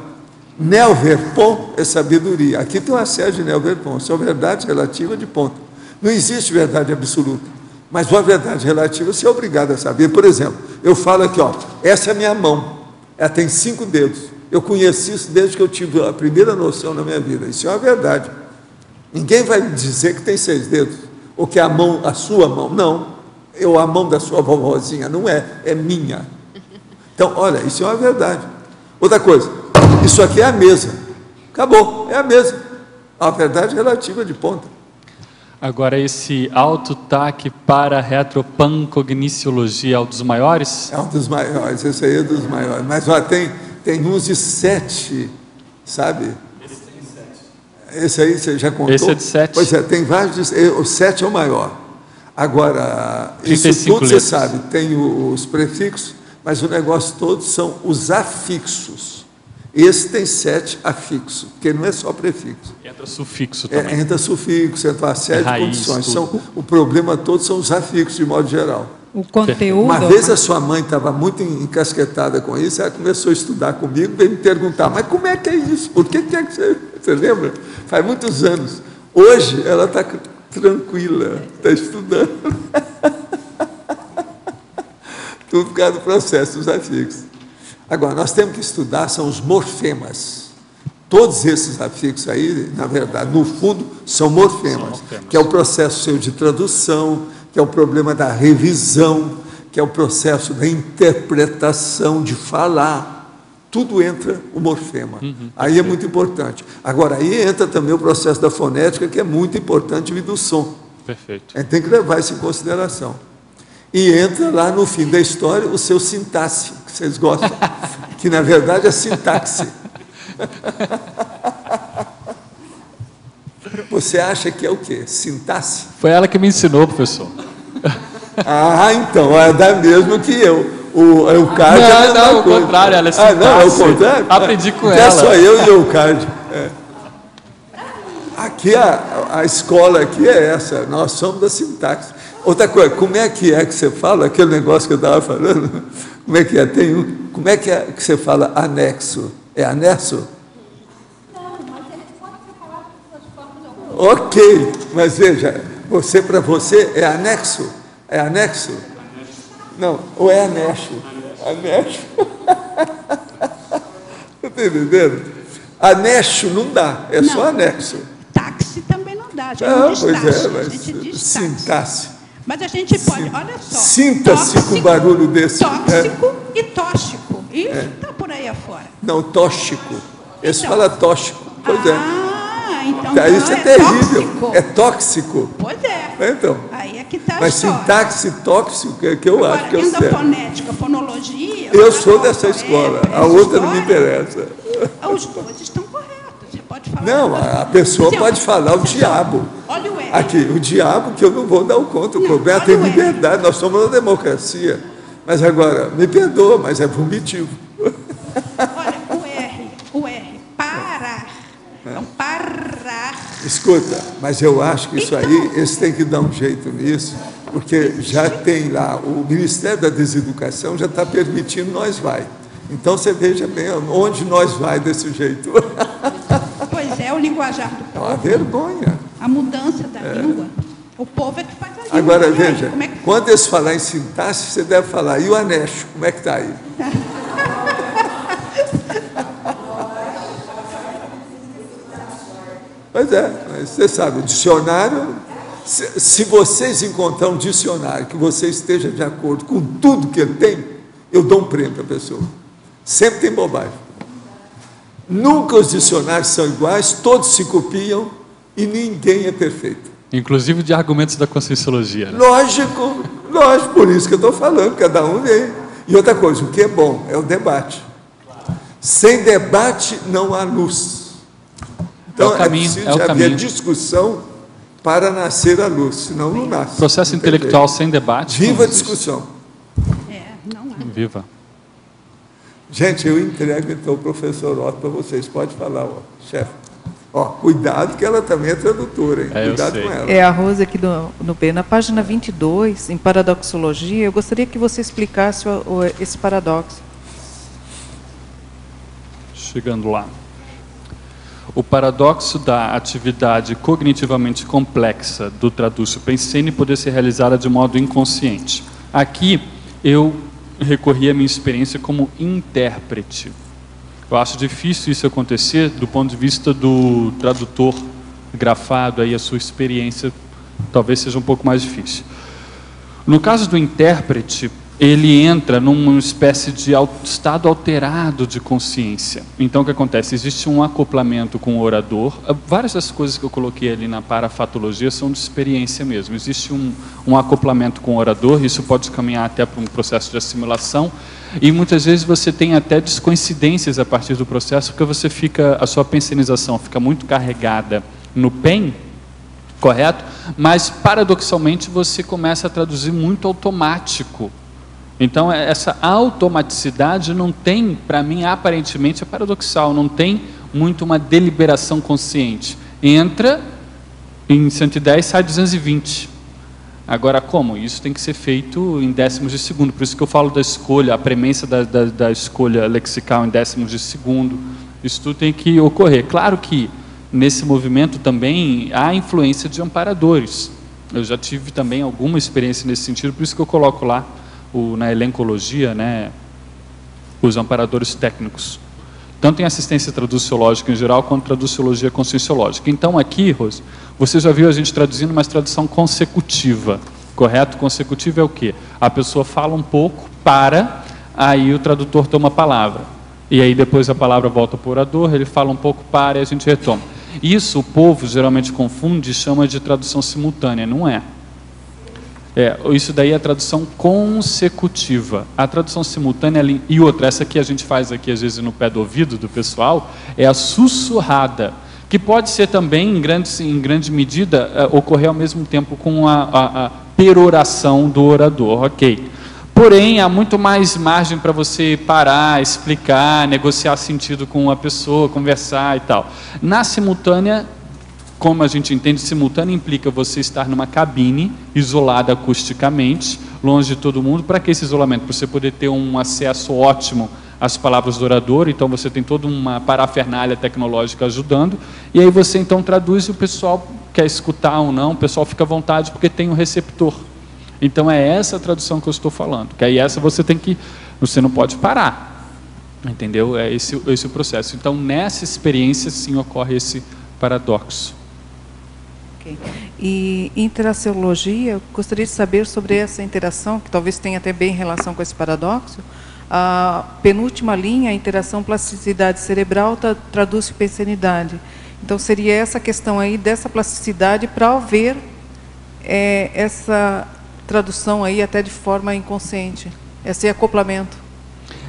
Nelverpon é sabedoria. Aqui tem uma série de Nelverpon. São verdades relativas de ponto. Não existe verdade absoluta. Mas uma verdade relativa você é obrigado a saber. Por exemplo, eu falo aqui, ó, essa é minha mão. Ela tem cinco dedos. Eu conheci isso desde que eu tive a primeira noção na minha vida. Isso é uma verdade. Ninguém vai me dizer que tem seis dedos. Ou que é a mão, a sua mão. Não. Eu, a mão da sua vovozinha. Não é. É minha. Então, olha, isso é uma verdade. Outra coisa, isso aqui é a mesa. Acabou, é a mesa. A verdade relativa de ponta. Agora, esse auto-taque para retropancogniciologia é um dos maiores? É um dos maiores, esse aí é dos maiores. Mas ó, tem, tem uns de sete, sabe? Esse tem sete. Esse aí você já contou? Esse é de sete. Pois é, tem vários, de, o sete é o maior. Agora, isso tudo letras. você sabe, tem os prefixos, mas o negócio todo são os afixos. Esse tem sete afixos, porque não é só prefixo. Entra sufixo É, também. entra sufixo, entra uma série de Raiz, condições. tudo. São, o problema todo são os afixos, de modo geral. O conteúdo. Uma vez a sua mãe estava muito encasquetada com isso, ela começou a estudar comigo, veio me perguntar, mas como é que é isso? Por que, que é que você. Você lembra? Faz muitos anos. Hoje ela está tranquila, está estudando. Tudo por causa do processo dos afixos. Agora, nós temos que estudar são os morfemas. Todos esses afixos aí, na verdade, no fundo, são morfemas, morfemas. que é o processo seu de tradução, que é o problema da revisão, que é o processo da interpretação, de falar. Tudo entra o morfema. aí é muito importante. Agora, aí entra também o processo da fonética, que é muito importante e do som. Perfeito. A gente tem que levar isso em consideração. E entra lá no fim da história o seu sintaxe, que vocês gostam, que na verdade é sintaxe. Você acha que é o quê? Sintaxe? Foi ela que me ensinou, professor. Ah, então, é da mesmo que eu. O Eucard é a Não, mesma o contrário, ela é Ah, não, é o sintaxe. contrário? Aprendi com Então ela. É só eu e o Eucard. É. Aqui, a, a escola aqui é essa, nós somos da sintaxe. Outra coisa, como é que é que você fala, aquele negócio que eu estava falando, como é que é? Tem um, como é que é que você fala anexo? É anexo? Ok, mas veja, você para você é anexo? É anexo? Não, ou é anexo? Anexo. Está entendendo? Anexo não dá, é só Não. anexo. Táxi também não dá, já Ah, diz pois táxi, é, a mas gente diz táxi. sintaxe. Mas a gente pode, olha só. Sinta-se com tóxico- barulho desse. É. Tóxico e tóxico. Isso está por aí afora. Não, tóxico. Esse Então. fala tóxico. Pois é. Ah, então Tá, não Isso é é terrível. tóxico. É tóxico. Pois é. É, Então. Aí é que está Mas história. sintaxe tóxico, que, é que eu Agora, acho que é da certo. fonética, fonologia... Eu sou dessa escola. ortoré, A outra não me história, interessa. Os dois estão corretos. Você pode falar... Não, a pessoa pode falar o diabo. Olha o R. Aqui, o diabo que eu não vou dar o conta, o Não, problema é liberdade, nós somos uma democracia. Mas agora, me perdoa, mas é vomitivo. Olha, o R. O R. Parar. Então, parar. Escuta, mas eu acho que isso Então- aí, eles têm que dar um jeito nisso, porque já tem lá, o Ministério da Deseducação já está permitindo nós vai. Então você veja bem onde nós vai desse jeito. É, linguajar do É uma povo. vergonha. A mudança da língua. O povo é que faz a língua. Agora aí, veja, é que... quando eles falar em sintaxe, você deve falar, e o anexo, como é que está aí? Pois é, mas você sabe, o dicionário, se, se vocês encontrar um dicionário que você esteja de acordo com tudo que ele tem, eu dou um prêmio para a pessoa. Sempre tem bobagem. Nunca os dicionários são iguais, todos se copiam e ninguém é perfeito. Inclusive de argumentos da conscienciologia. né? Lógico, lógico, por isso que eu estou falando, cada um vem. E outra coisa, o que é bom é o debate. Sem debate não há luz. Então É o caminho, preciso é o haver caminho. discussão para nascer a luz, senão não nasce. Processo intelectual sem debate. Viva não a discussão. É, não é. Viva. Gente, eu entrego então o professor Otto para vocês. Pode falar, ó, chefe. Ó, cuidado que ela também é tradutora, hein? É, cuidado com ela. É a Rose aqui do, no B. Na página 22, em paradoxologia, eu gostaria que você explicasse o- o- esse paradoxo. Chegando lá. O paradoxo da atividade cognitivamente complexa do tradúcio pensene poder ser realizada de modo inconsciente. Aqui eu recorri à minha experiência como intérprete. Eu acho difícil isso acontecer do ponto de vista do tradutor grafado, aí a sua experiência talvez seja um pouco mais difícil. No caso do intérprete, ele entra numa espécie de estado alterado de consciência. Então, o que acontece? Existe um acoplamento com o orador. Ah, Várias das coisas que eu coloquei ali na parafatologia são de experiência mesmo. Existe um, um acoplamento com o orador, isso pode caminhar até para um processo de assimilação. E muitas vezes você tem até descoincidências a partir do processo, porque você fica, a sua pensenização fica muito carregada no PEN, correto? Mas paradoxalmente você começa a traduzir muito automático Então, é, essa automaticidade não tem, para mim, aparentemente é paradoxal, não tem muito uma deliberação consciente. Entra em 110, sai 220. Agora, como? Isso tem que ser feito em décimos de segundo. Por isso que eu falo da escolha, a premência da, da, da escolha lexical em décimos de segundo. Isso tudo tem que ocorrer. Claro que nesse movimento também há influência de amparadores. Eu já tive também alguma experiência nesse sentido, por isso que eu coloco lá o, na elencologia né, os amparadores técnicos. Tanto em assistência traduciológica em geral, quanto traduciologia conscienciológica. Então aqui, Rose, você já viu a gente traduzindo, mas tradução consecutiva. Correto? Consecutiva é o quê? A pessoa fala um pouco, para, aí o tradutor toma a palavra. E aí depois a palavra volta para o orador, ele fala um pouco, para e a gente retoma. Isso o povo geralmente confunde e chama de tradução simultânea, não é? É, isso daí é a tradução consecutiva. A tradução simultânea e outra, essa que a gente faz aqui às vezes no pé do ouvido do pessoal, é a sussurrada, que pode ser também, em grande, em grande medida, é, ocorrer ao mesmo tempo com a, a, a peroração do orador, ok? Porém, há muito mais margem para você parar, explicar, negociar sentido com a pessoa, conversar e tal. Na simultânea, como a gente entende, simultânea implica você estar numa cabine, isolada acusticamente, longe de todo mundo. Para que esse isolamento? Para você poder ter um acesso ótimo às palavras do orador, então você tem toda uma parafernália tecnológica ajudando, e aí você então traduz e o pessoal quer escutar ou não, o pessoal fica à vontade porque tem um receptor. Então é essa tradução que eu estou falando, que aí essa você tem que, você não pode parar, entendeu? É esse, esse o processo. Então nessa experiência sim ocorre esse paradoxo. E interaciologia, gostaria de saber sobre essa interação, que talvez tenha até bem relação com esse paradoxo. A penúltima linha, a interação plasticidade cerebral, traduz pensanidade. Então, seria essa questão aí dessa plasticidade para haver é, essa tradução aí até de forma inconsciente, esse acoplamento.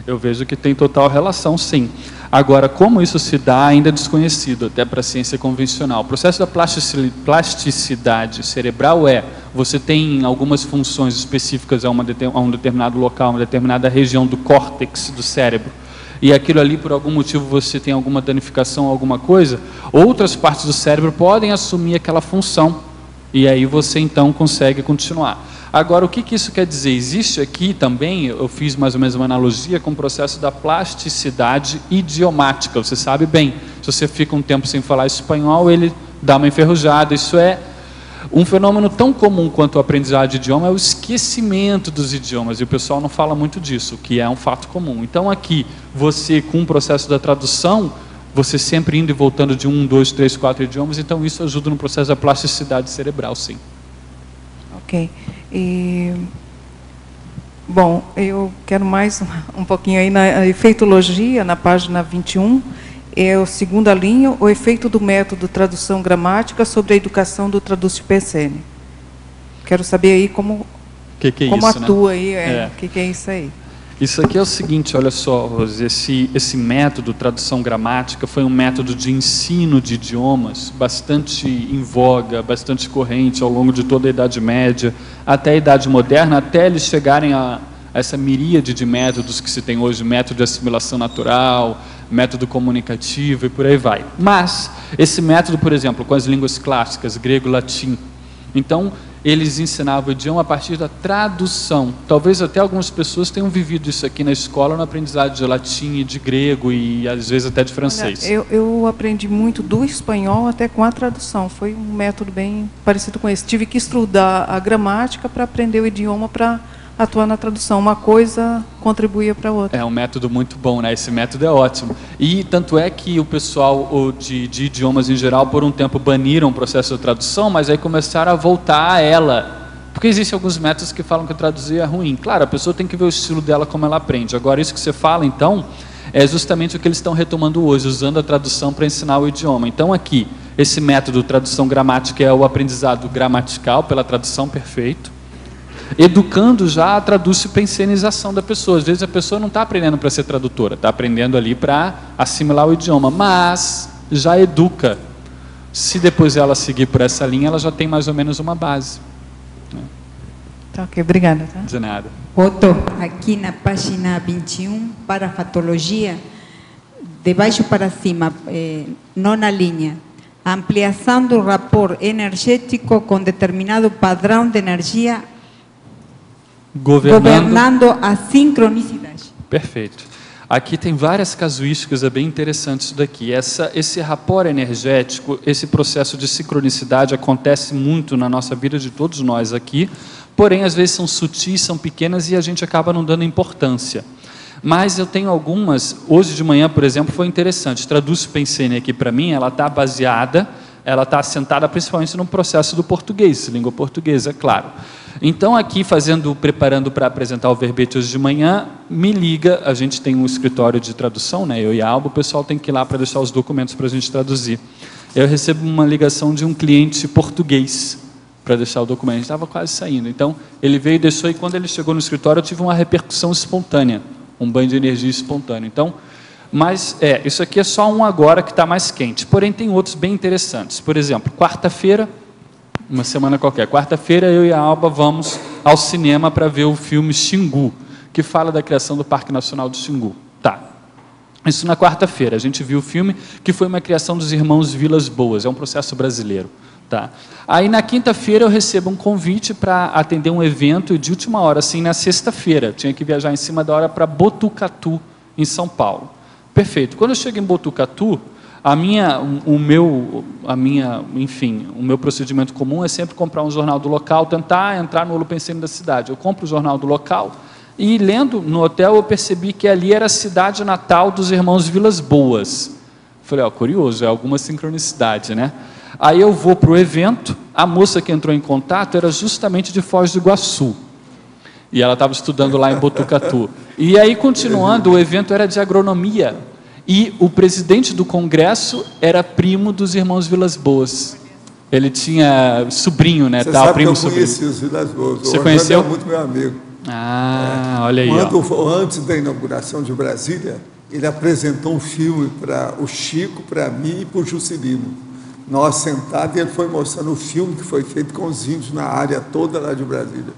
Eu vejo que tem total relação, sim. Agora, como isso se dá, ainda é desconhecido, até para a ciência convencional. O processo da plasticidade cerebral é, você tem algumas funções específicas a, uma, a um determinado local, uma determinada região do córtex do cérebro, e aquilo ali, por algum motivo, você tem alguma danificação, alguma coisa, outras partes do cérebro podem assumir aquela função, e aí você então consegue continuar. Agora, o que, que isso quer dizer? Existe aqui também, eu fiz mais ou menos uma analogia com o processo da plasticidade idiomática. Você sabe bem, se você fica um tempo sem falar espanhol, ele dá uma enferrujada. Isso é um fenômeno tão comum quanto o aprendizado de idioma é o esquecimento dos idiomas, e o pessoal não fala muito disso, que é um fato comum. Então, aqui, você, com o processo da tradução, você sempre indo e voltando de um, dois, três, quatro idiomas, então isso ajuda no processo da plasticidade cerebral, sim. Ok. E, bom, eu quero mais um pouquinho aí na efeitologia, na página 21, é a segunda linha, o efeito do método tradução gramática sobre a educação do traduz PSN. Quero saber aí como, que que é como isso, né? atua né? aí, o é, é. que, que é isso aí. Isso aqui é o seguinte, olha só, esse, esse método, tradução gramática, foi um método de ensino de idiomas bastante em voga, bastante corrente ao longo de toda a Idade Média, até a Idade Moderna, até eles chegarem a, a essa miríade de métodos que se tem hoje, método de assimilação natural, método comunicativo e por aí vai. Mas, esse método, por exemplo, com as línguas clássicas, grego, latim, então, eles ensinavam o idioma a partir da tradução. Talvez até algumas pessoas tenham vivido isso aqui na escola, no aprendizado de latim e de grego e às vezes até de francês. Olha, eu, eu, aprendi muito do espanhol até com a tradução. Foi um método bem parecido com esse. Tive que estudar a gramática para aprender o idioma para atuar na tradução. Uma coisa contribuía para outra. É um método muito bom, né? Esse método é ótimo. E tanto é que o pessoal de, de idiomas em geral, por um tempo, baniram o processo de tradução, mas aí começaram a voltar a ela. Porque existem alguns métodos que falam que traduzir é ruim. Claro, a pessoa tem que ver o estilo dela como ela aprende. Agora, isso que você fala, então, é justamente o que eles estão retomando hoje, usando a tradução para ensinar o idioma. Então, aqui, esse método tradução gramática é o aprendizado gramatical pela tradução perfeito. Educando já traduz-se para a inscenização da pessoa. Às vezes a pessoa não está aprendendo para ser tradutora, está aprendendo ali para assimilar o idioma, mas já educa. Se depois ela seguir por essa linha, ela já tem mais ou menos uma base. Né? Tá ok, obrigada. Tá? De nada. Otto, aqui na página 21, para fatologia, de baixo para cima, eh, nona linha. Ampliação do rapport energético com determinado padrão de energia Governando. governando a sincronicidade. Perfeito. Aqui tem várias casuísticas, é bem interessante isso daqui. Essa, esse rapport energético, esse processo de sincronicidade acontece muito na nossa vida de todos nós aqui, porém às vezes são sutis, são pequenas e a gente acaba não dando importância. Mas eu tenho algumas, hoje de manhã, por exemplo, foi interessante. Traduz Pensene aqui para mim, ela está baseada, ela está assentada principalmente no processo do português, língua portuguesa, é claro. Então, aqui, fazendo, preparando para apresentar o verbete hoje de manhã, me liga, a gente tem um escritório de tradução, né, eu e a Alba, o pessoal tem que ir lá para deixar os documentos para a gente traduzir. Eu recebo uma ligação de um cliente português para deixar o documento, estava quase saindo. Então, ele veio e deixou, e quando ele chegou no escritório, eu tive uma repercussão espontânea, um banho de energia espontâneo. Então, mas é, isso aqui é só um agora que está mais quente. Porém, tem outros bem interessantes. Por exemplo, quarta-feira, uma semana qualquer. Quarta-feira, eu e a Alba vamos ao cinema para ver o filme Xingu, que fala da criação do Parque Nacional do Xingu. Tá. Isso na quarta-feira. A gente viu o filme, que foi uma criação dos irmãos Vilas Boas. É um processo brasileiro. Tá. Aí na quinta-feira eu recebo um convite para atender um evento de última hora, assim, na sexta-feira. Tinha que viajar em cima da hora para Botucatu, em São Paulo. Perfeito. Quando eu chego em Botucatu, a minha, o meu, a minha, enfim, o meu procedimento comum é sempre comprar um jornal do local, tentar entrar no Olupensene da cidade. Eu compro o jornal do local e lendo no hotel eu percebi que ali era a cidade natal dos irmãos Vilas Boas. Falei, ó, curioso, é alguma sincronicidade, né? Aí eu vou para o evento, a moça que entrou em contato era justamente de Foz do Iguaçu. E ela estava estudando lá em Botucatu. E aí, continuando, o evento era de agronomia. E o presidente do congresso era primo dos irmãos Vilas Boas. Ele tinha sobrinho, né? Você tal, sabe primo que eu sobrinho. conheci os Vilas Boas. Você o conheceu? é muito meu amigo. Ah, olha aí. ó. Quando, antes da inauguração de Brasília, ele apresentou um filme para o Chico, para mim e para o Juscelino. Nós sentados e ele foi mostrando o filme que foi feito com os índios na área toda lá de Brasília.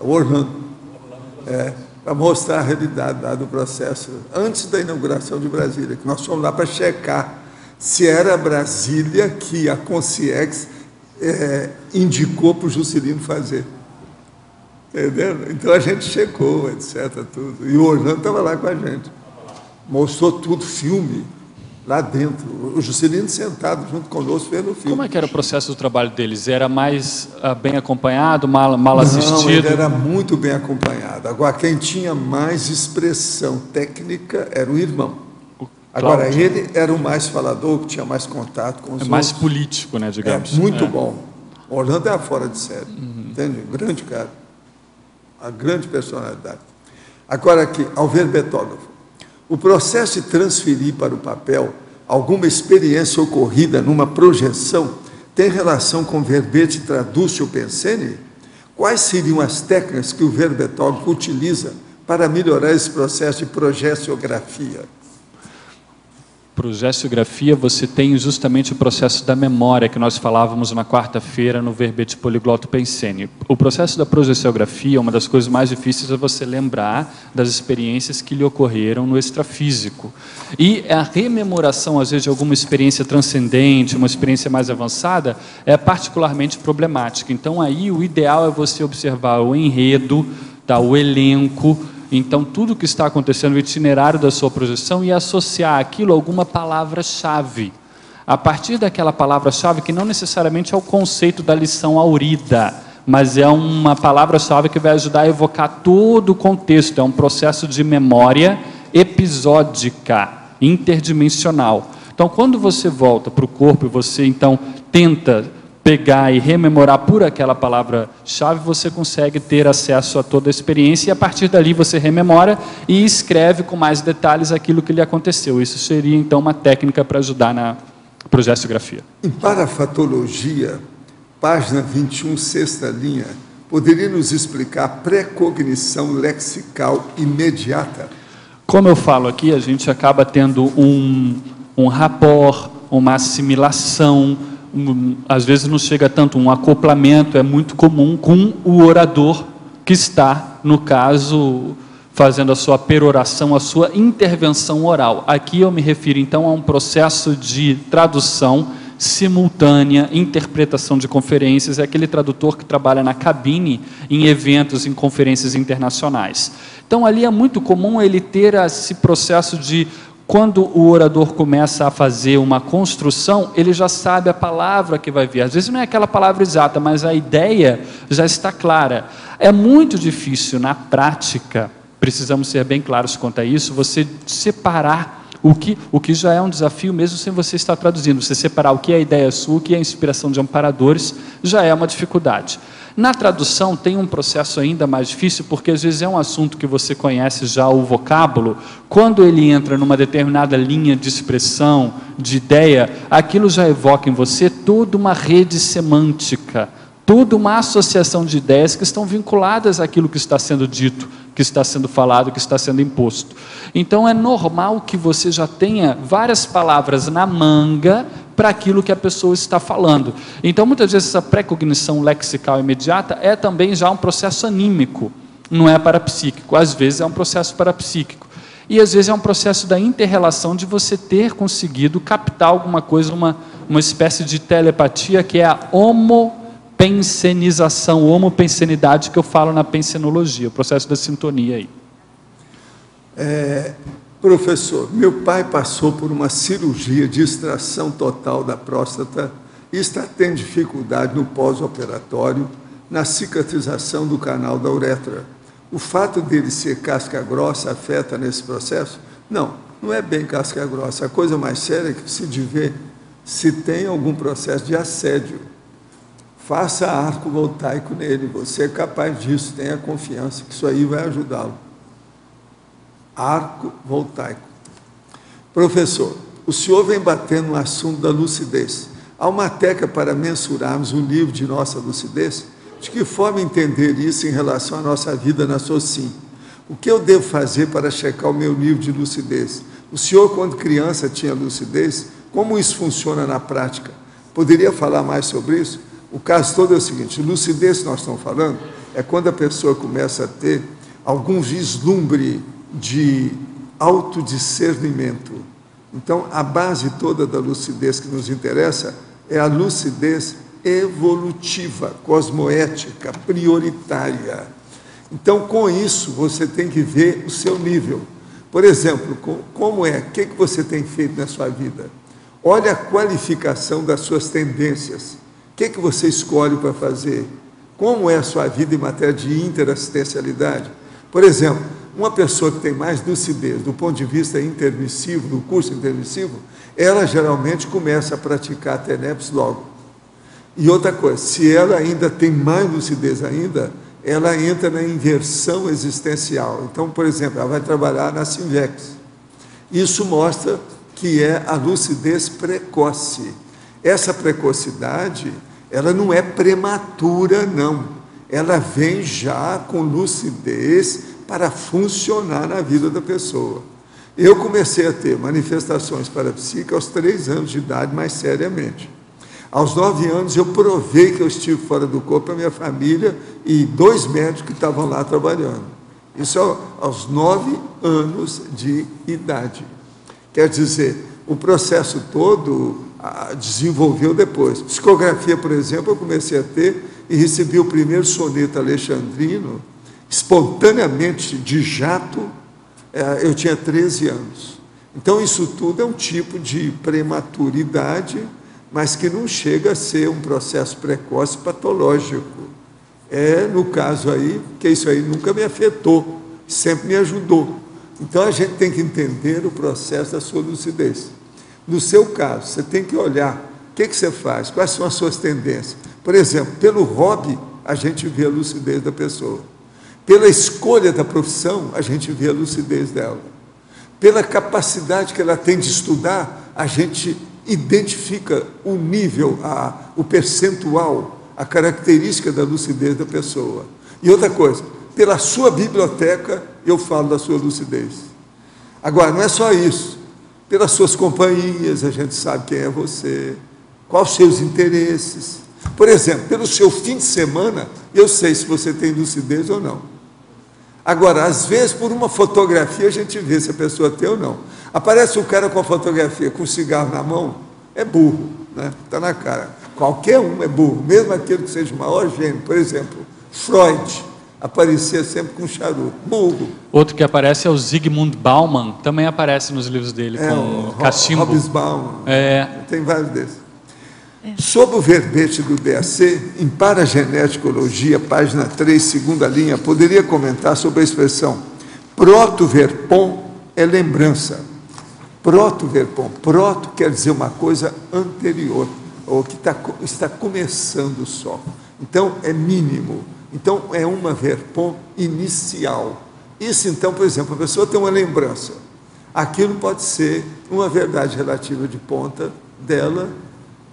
O Orlando. É, para mostrar a realidade lá do processo, antes da inauguração de Brasília, que nós fomos lá para checar se era Brasília que a Conciex é, indicou para o Juscelino fazer. Entendeu? Então a gente checou, etc. Tudo. E o Orlando estava lá com a gente. Mostrou tudo, filme, lá dentro. O Juscelino sentado junto conosco vendo o filme. Como é que era o processo do trabalho deles? Era mais ah, bem acompanhado, mal, mal Não, assistido? ele era muito bem acompanhado. Agora, quem tinha mais expressão técnica era o irmão. O Agora, ele era o mais falador, que tinha mais contato com os É mais outros. político, né, digamos. É, muito É. bom. Orlando é fora de série. Uhum. Entende? Grande cara. A grande personalidade. Agora aqui, ao ver Betógrafo. O processo de transferir para o papel alguma experiência ocorrida numa projeção tem relação com o verbete tradúcio pensene? Quais seriam as técnicas que o verbetógrafo utiliza para melhorar esse processo de projeciografia? Projeciografia, você tem justamente o processo da memória que nós falávamos na quarta-feira no verbete poligloto pensene. O processo da projeciografia, uma das coisas mais difíceis é você lembrar das experiências que lhe ocorreram no extrafísico. E a rememoração, às vezes, de alguma experiência transcendente, uma experiência mais avançada, é particularmente problemática. Então, aí, o ideal é você observar o enredo, tá, o elenco, então, tudo que está acontecendo, o itinerário da sua projeção e associar aquilo a alguma palavra-chave. A partir daquela palavra-chave, que não necessariamente é o conceito da lição aurida, mas é uma palavra-chave que vai ajudar a evocar todo o contexto. É um processo de memória episódica, interdimensional. Então, quando você volta para o corpo e você, então, tenta pegar e rememorar por aquela palavra-chave, você consegue ter acesso a toda a experiência e a partir dali você rememora e escreve com mais detalhes aquilo que lhe aconteceu. Isso seria então uma técnica para ajudar na projeciografia. Em parafatologia, página 21, sexta linha, poderia nos explicar a precognição lexical imediata? Como eu falo aqui, a gente acaba tendo um, um rapport, uma assimilação, às vezes não chega tanto um acoplamento, é muito comum com o orador que está, no caso, fazendo a sua peroração, a sua intervenção oral. Aqui eu me refiro então a um processo de tradução simultânea, interpretação de conferências, é aquele tradutor que trabalha na cabine em eventos, em conferências internacionais. Então ali é muito comum ele ter esse processo de quando o orador começa a fazer uma construção, ele já sabe a palavra que vai vir. Às vezes não é aquela palavra exata, mas a ideia já está clara. É muito difícil na prática, precisamos ser bem claros quanto a isso, você separar o que, o que já é um desafio, mesmo sem você estar traduzindo. Você separar o que é a ideia sua, o que é a inspiração de amparadores, já é uma dificuldade. Na tradução tem um processo ainda mais difícil, porque às vezes é um assunto que você conhece já o vocábulo, quando ele entra numa determinada linha de expressão, de ideia, aquilo já evoca em você toda uma rede semântica, toda uma associação de ideias que estão vinculadas àquilo que está sendo dito, que está sendo falado, que está sendo imposto. Então é normal que você já tenha várias palavras na manga para aquilo que a pessoa está falando. Então, muitas vezes, essa precognição lexical imediata é também já um processo anímico, não é parapsíquico. Às vezes é um processo parapsíquico. E às vezes é um processo da interrelação de você ter conseguido captar alguma coisa, uma, uma espécie de telepatia que é a homopensenização, homopensenidade que eu falo na pensenologia, o processo da sintonia aí. É, Professor, meu pai passou por uma cirurgia de extração total da próstata e está tendo dificuldade no pós-operatório na cicatrização do canal da uretra. O fato dele ser casca grossa afeta nesse processo? Não, não é bem casca grossa. A coisa mais séria é que se ver se tem algum processo de assédio. Faça arco voltaico nele, você é capaz disso, tenha confiança que isso aí vai ajudá-lo arco voltaico. Professor, o senhor vem batendo no assunto da lucidez. Há uma técnica para mensurarmos o nível de nossa lucidez? De que forma entender isso em relação à nossa vida na SOCIM? O que eu devo fazer para checar o meu nível de lucidez? O senhor, quando criança, tinha lucidez? Como isso funciona na prática? Poderia falar mais sobre isso? O caso todo é o seguinte: lucidez nós estamos falando é quando a pessoa começa a ter algum vislumbre de autodiscernimento. Então, a base toda da lucidez que nos interessa é a lucidez evolutiva, cosmoética, prioritária. Então, com isso, você tem que ver o seu nível. Por exemplo, como é? O que, que você tem feito na sua vida? Olha a qualificação das suas tendências. O que, que você escolhe para fazer? Como é a sua vida em matéria de interassistencialidade? Por exemplo, uma pessoa que tem mais lucidez do ponto de vista intermissivo, do curso intermissivo, ela geralmente começa a praticar TENEPS logo. E outra coisa, se ela ainda tem mais lucidez ainda, ela entra na inversão existencial. Então, por exemplo, ela vai trabalhar na Simvex. Isso mostra que é a lucidez precoce. Essa precocidade, ela não é prematura, não. Ela vem já com lucidez para funcionar na vida da pessoa. Eu comecei a ter manifestações parapsíquicas aos três anos de idade, mais seriamente. Aos nove anos, eu provei que eu estive fora do corpo, a minha família e dois médicos que estavam lá trabalhando. Isso aos nove anos de idade. Quer dizer, o processo todo desenvolveu depois. Psicografia, por exemplo, eu comecei a ter e recebi o primeiro soneto alexandrino espontaneamente de jato, é, eu tinha 13 anos. Então, isso tudo é um tipo de prematuridade, mas que não chega a ser um processo precoce patológico. É, no caso aí, que isso aí nunca me afetou, sempre me ajudou. Então, a gente tem que entender o processo da sua lucidez. No seu caso, você tem que olhar o que, que você faz, quais são as suas tendências. Por exemplo, pelo hobby, a gente vê a lucidez da pessoa. Pela escolha da profissão, a gente vê a lucidez dela. Pela capacidade que ela tem de estudar, a gente identifica o nível, a, o percentual, a característica da lucidez da pessoa. E outra coisa, pela sua biblioteca, eu falo da sua lucidez. Agora, não é só isso. Pelas suas companhias, a gente sabe quem é você, quais os seus interesses. Por exemplo, pelo seu fim de semana, eu sei se você tem lucidez ou não. Agora, às vezes, por uma fotografia, a gente vê se a pessoa tem ou não. Aparece o cara com a fotografia, com o cigarro na mão, é burro, né? Está na cara. Qualquer um é burro, mesmo aquele que seja o maior gênio. Por exemplo, Freud aparecia sempre com charuto. Burro. Outro que aparece é o Zygmunt Bauman, também aparece nos livros dele, É, com o cachimbo. Hobsbawm. É, Tem vários desses. Sob o verbete do DAC, em Parageneticologia, página 3, segunda linha, poderia comentar sobre a expressão proto-verpom é lembrança. Proto-verpom. Proto quer dizer uma coisa anterior, ou que tá, co- está começando só. Então, é mínimo. Então, é uma verpom inicial. Isso, então, por exemplo, a pessoa tem uma lembrança. Aquilo pode ser uma verdade relativa de ponta dela,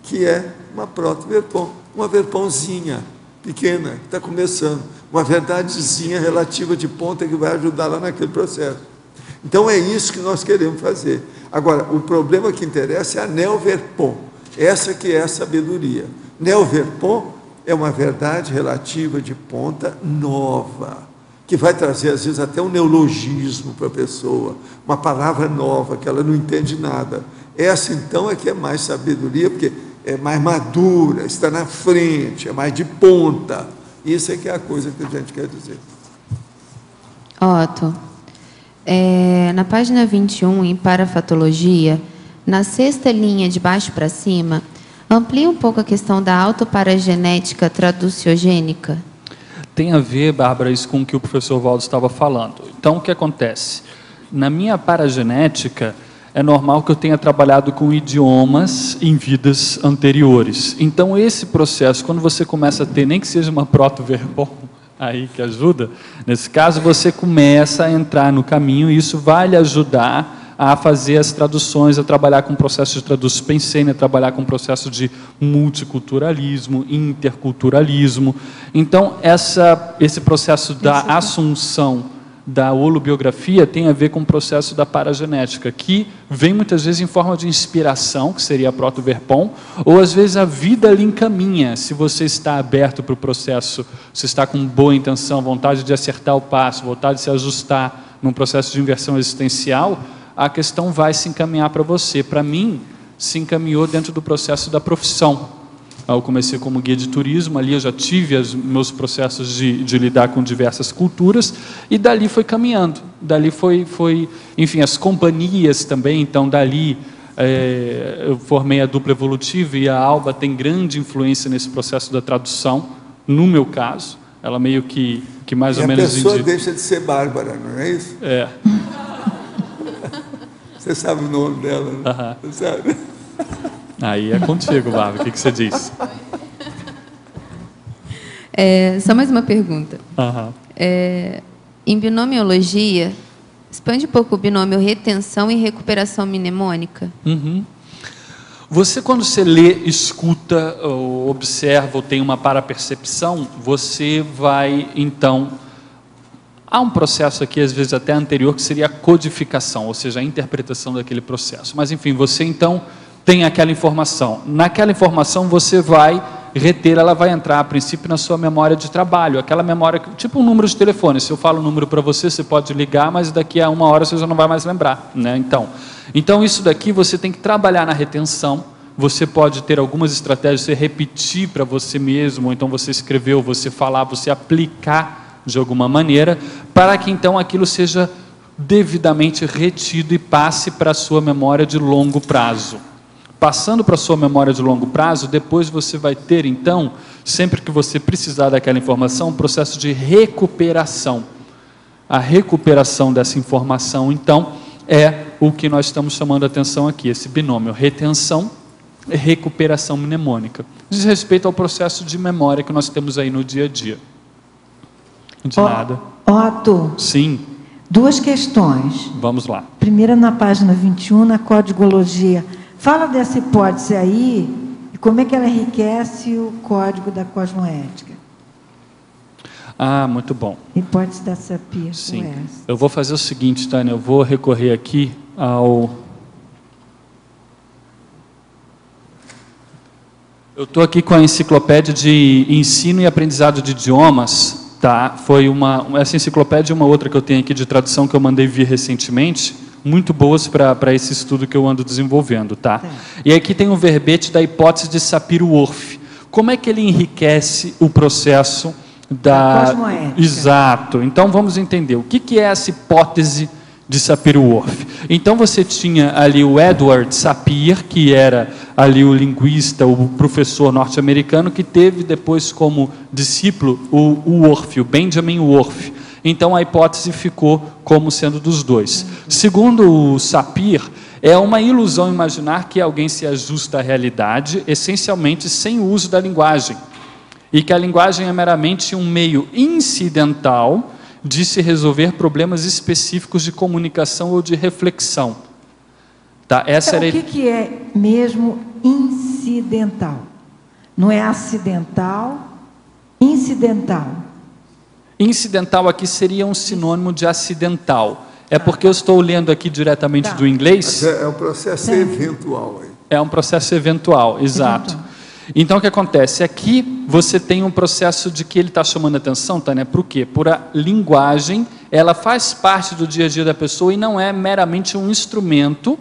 que é uma proto-verpom, uma verpãozinha pequena, que está começando, uma verdadezinha relativa de ponta que vai ajudar lá naquele processo. Então é isso que nós queremos fazer. Agora, o problema que interessa é a neoverpom, essa que é a sabedoria. Neoverpom é uma verdade relativa de ponta nova, que vai trazer, às vezes, até um neologismo para a pessoa, uma palavra nova que ela não entende nada. Essa, então, é que é mais sabedoria, porque é mais madura, está na frente, é mais de ponta. Isso é que é a coisa que a gente quer dizer. Otto, é, na página 21, em Parafatologia, na sexta linha de baixo para cima, amplia um pouco a questão da autoparagenética traduciogênica. Tem a ver, Bárbara, isso com o que o professor Valdo estava falando. Então, o que acontece? Na minha paragenética, é normal que eu tenha trabalhado com idiomas em vidas anteriores. Então, esse processo, quando você começa a ter, nem que seja uma proto-verbom, aí que ajuda, nesse caso, você começa a entrar no caminho e isso vai lhe ajudar a fazer as traduções, a trabalhar com o processo de tradução pensei, a trabalhar com o processo de multiculturalismo, interculturalismo. Então, essa, esse processo da assunção da holobiografia tem a ver com o processo da paragenética, que vem muitas vezes em forma de inspiração, que seria a proto-verpom, ou às vezes a vida lhe encaminha, se você está aberto para o processo, se está com boa intenção, vontade de acertar o passo, vontade de se ajustar num processo de inversão existencial, a questão vai se encaminhar para você. Para mim, se encaminhou dentro do processo da profissão. Eu comecei como guia de turismo, ali eu já tive os meus processos de, de lidar com diversas culturas, e dali foi caminhando. Dali foi, foi enfim, as companhias também, então dali é, eu formei a dupla evolutiva e a Alba tem grande influência nesse processo da tradução, no meu caso. Ela meio que, que mais e ou a menos pessoa indica. deixa de ser Bárbara, não é isso? É, Você sabe o nome dela, né? Aham. Você sabe? Aí é contigo, Bárbara, o que, que você diz? É, só mais uma pergunta. Aham. É, em binomiologia, expande um pouco o binômio retenção e recuperação mnemônica. Uhum. Você, quando você lê, escuta, ou observa, ou tem uma parapercepção, você vai, então. Há um processo aqui, às vezes até anterior, que seria a codificação, ou seja, a interpretação daquele processo. Mas, enfim, você então tem aquela informação. Naquela informação, você vai reter, ela vai entrar, a princípio, na sua memória de trabalho. Aquela memória, tipo um número de telefone. Se eu falo um número para você, você pode ligar, mas daqui a uma hora você já não vai mais lembrar. Né? Então, então, isso daqui você tem que trabalhar na retenção. Você pode ter algumas estratégias, você repetir para você mesmo, ou então você escrever, ou você falar, você aplicar de alguma maneira, para que então aquilo seja devidamente retido e passe para a sua memória de longo prazo. Passando para a sua memória de longo prazo, depois você vai ter então, sempre que você precisar daquela informação, um processo de recuperação. A recuperação dessa informação, então, é o que nós estamos chamando a atenção aqui, esse binômio retenção e recuperação mnemônica. Diz respeito ao processo de memória que nós temos aí no dia a dia. De Ó- nada. Otto, Sim, duas questões. vamos lá. Primeira na página 21, na codigologia. Fala dessa hipótese aí e como é que ela enriquece o código da cosmoética. Ah, muito bom. Hipótese da Sapir Sim. Eu vou fazer o seguinte, Tânia, eu vou recorrer aqui ao Eu estou aqui com a enciclopédia de ensino e aprendizado de idiomas, tá? Foi uma essa enciclopédia e uma outra que eu tenho aqui de tradução que eu mandei vir recentemente, muito boas para esse estudo que eu ando desenvolvendo, tá? E aqui tem um verbete da hipótese de Sapir-Whorf. Como é que ele enriquece o processo da, Da. Exato. Então vamos entender o que, que é essa hipótese de Sapir-Whorf. Então você tinha ali o Edward Sapir, que era ali o linguista, o professor norte-americano, que teve depois como discípulo o, o Whorf, o Benjamin Whorf. Então a hipótese ficou como sendo dos dois. Segundo o Sapir, é uma ilusão imaginar que alguém se ajusta à realidade, essencialmente sem o uso da linguagem e que a linguagem é meramente um meio incidental de se resolver problemas específicos de comunicação ou de reflexão. Tá? Essa Então, era o que, que é mesmo incidental? Não é acidental, incidental. Incidental aqui seria um sinônimo de acidental. É porque eu estou lendo aqui diretamente Tá. do inglês. Mas é, é um processo Certo. eventual aí. É um processo eventual, exato. Então o que acontece? Aqui você tem um processo de que ele está chamando atenção, Tânia, por quê? Por a linguagem, ela faz parte do dia a dia da pessoa e não é meramente um instrumento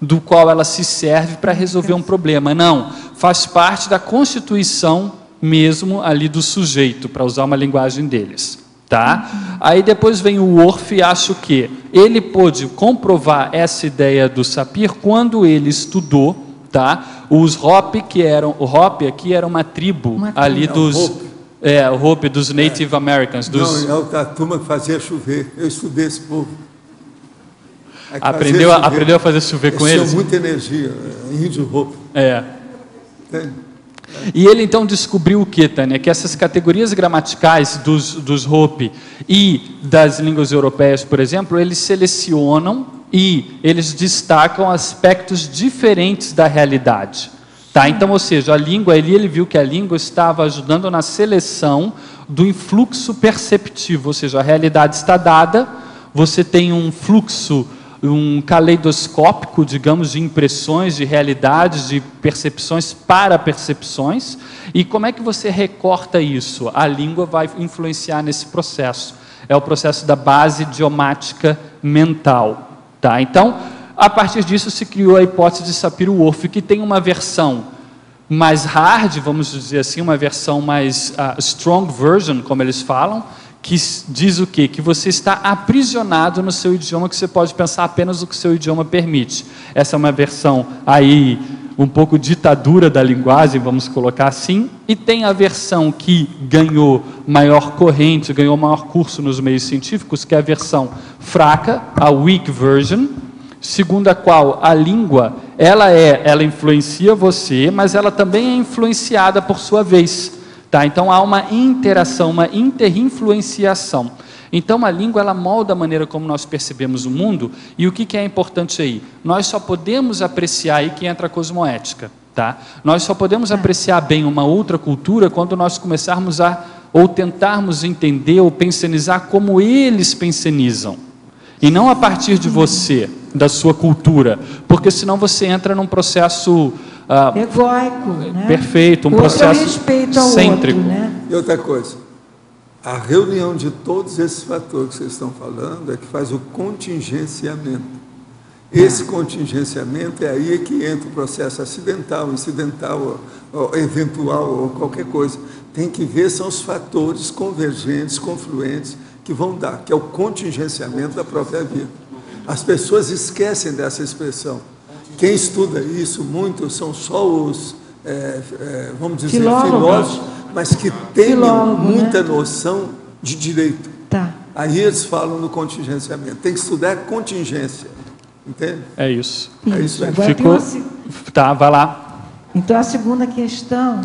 do qual ela se serve para resolver um problema. Não, faz parte da constituição mesmo ali do sujeito, para usar uma linguagem deles. Tá? Aí depois vem o Orff e acha o quê? Ele pôde comprovar essa ideia do Sapir quando ele estudou tá? os Hopi, que eram. O Hopi aqui era uma tribo Uma ali tribo. dos. É, o Hopi. É, o Hopi dos Native Americans. Dos, Não, é a turma que fazia chover. Eu estudei esse povo. Que aprendeu, a, aprendeu a fazer chover com Eles muita energia, é, índio roupa. É. Entende? E ele então descobriu o que, Tânia? Que essas categorias gramaticais dos, dos Hopi e das línguas europeias, por exemplo, eles selecionam e eles destacam aspectos diferentes da realidade. Tá? Então, ou seja, a língua, ali ele viu que a língua estava ajudando na seleção do influxo perceptivo, ou seja, a realidade está dada, você tem um fluxo um caleidoscópico, digamos, de impressões, de realidades, de percepções para percepções. E como é que você recorta isso? A língua vai influenciar nesse processo. É o processo da base idiomática mental. Tá? Então, a partir disso se criou a hipótese de Sapir-Whorf, que tem uma versão mais hard, vamos dizer assim, uma versão mais ah, strong version, como eles falam, que diz o quê? Que você está aprisionado no seu idioma, que você pode pensar apenas o que o seu idioma permite. Essa é uma versão aí um pouco ditadura da linguagem, vamos colocar assim, e tem a versão que ganhou maior corrente, ganhou maior curso nos meios científicos, que é a versão fraca, a weak version, segundo a qual a língua ela é ela influencia você mas ela também é influenciada por sua vez tá então há uma interação uma interinfluenciação. Então a língua ela molda a maneira como nós percebemos o mundo e o que, que é importante aí? Nós só podemos apreciar aí que entra a cosmoética tá? Nós só podemos apreciar bem uma outra cultura quando nós começarmos a ou tentarmos entender ou pensionizar como eles pensionizam e não a partir de você, da sua cultura, porque senão você entra num processo ah, Egóico, né? perfeito, um O processo respeito ao cêntrico. outro, né? E outra coisa, a reunião de todos esses fatores que vocês estão falando é que faz o contingenciamento. Esse contingenciamento é aí que entra o processo acidental, incidental, ou, ou eventual ou qualquer coisa. Tem que ver são os fatores convergentes, confluentes que vão dar, que é o contingenciamento da própria vida. As pessoas esquecem dessa expressão. Quem estuda isso muito são só os, é, é, vamos dizer, Filólogos. filósofos, mas que Filólogo, né? muita noção de direito. Tá. Aí eles falam no contingenciamento. Tem que estudar contingência. Entende? É isso. É isso aí. Agora Ficou. uma Tá, vai lá. Então, a segunda questão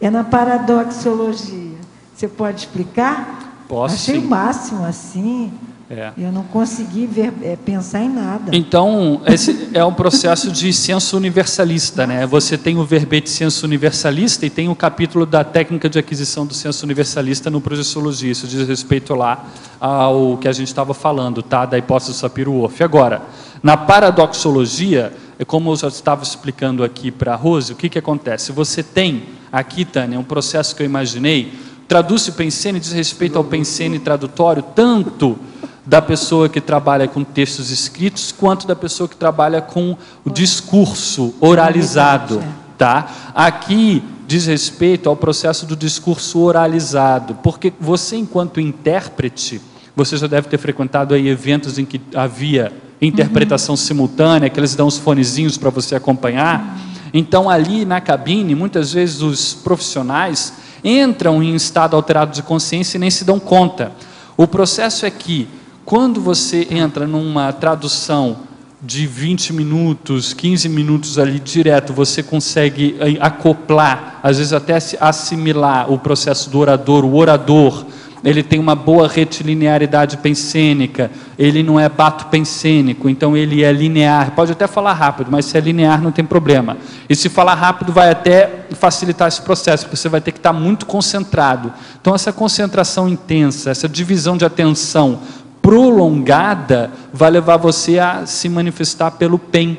é na paradoxologia. Você pode explicar? Posso, Achei sim. o máximo assim. É. Eu não consegui ver, é, pensar em nada. Então, esse é um processo de senso universalista, né? Você tem o verbete senso universalista e tem o capítulo da técnica de aquisição do senso universalista no Projeciologia. Isso diz respeito lá ao que a gente estava falando, tá? Da hipótese do Sapir-Whorf. Agora, na paradoxologia, é como eu já estava explicando aqui para a Rose, o que, que acontece? Você tem aqui, Tânia, um processo que eu imaginei, traduz-se pensene diz respeito ao pensene tradutório, tanto da pessoa que trabalha com textos escritos, quanto da pessoa que trabalha com o discurso oralizado, tá? Aqui diz respeito ao processo do discurso oralizado, porque você enquanto intérprete, você já deve ter frequentado aí eventos em que havia interpretação uhum. simultânea, que eles dão os fonezinhos para você acompanhar. Então, ali na cabine, muitas vezes os profissionais entram em estado alterado de consciência e nem se dão conta. O processo é que, quando você entra numa tradução de 20 minutos, 15 minutos ali direto, você consegue eh, acoplar, às vezes até assimilar o processo do orador, o orador ele tem uma boa retilinearidade pensênica, ele não é bato pensênico, então ele é linear. Pode até falar rápido, mas se é linear não tem problema. E se falar rápido vai até facilitar esse processo, porque você vai ter que estar muito concentrado. Então essa concentração intensa, essa divisão de atenção prolongada vai levar você a se manifestar pelo PEN.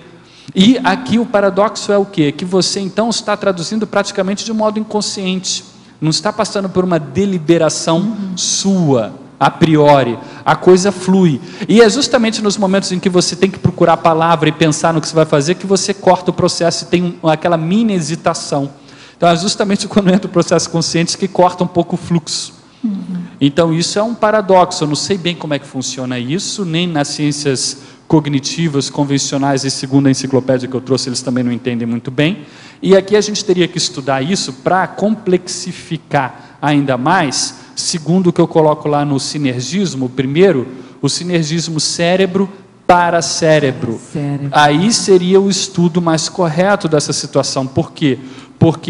E aqui o paradoxo é o quê? Que você então está traduzindo praticamente de modo inconsciente não está passando por uma deliberação uhum. sua, a priori. A coisa flui. E é justamente nos momentos em que você tem que procurar a palavra e pensar no que você vai fazer que você corta o processo e tem aquela mini hesitação. Então é justamente quando entra o processo consciente que corta um pouco o fluxo. Uhum. Então isso é um paradoxo. Eu não sei bem como é que funciona isso, nem nas ciências cognitivas convencionais, e segundo a enciclopédia que eu trouxe, eles também não entendem muito bem. E aqui a gente teria que estudar isso para complexificar ainda mais, segundo o que eu coloco lá no sinergismo, primeiro, o sinergismo cérebro para cérebro. cérebro. Aí seria o estudo mais correto dessa situação. Por quê? Porque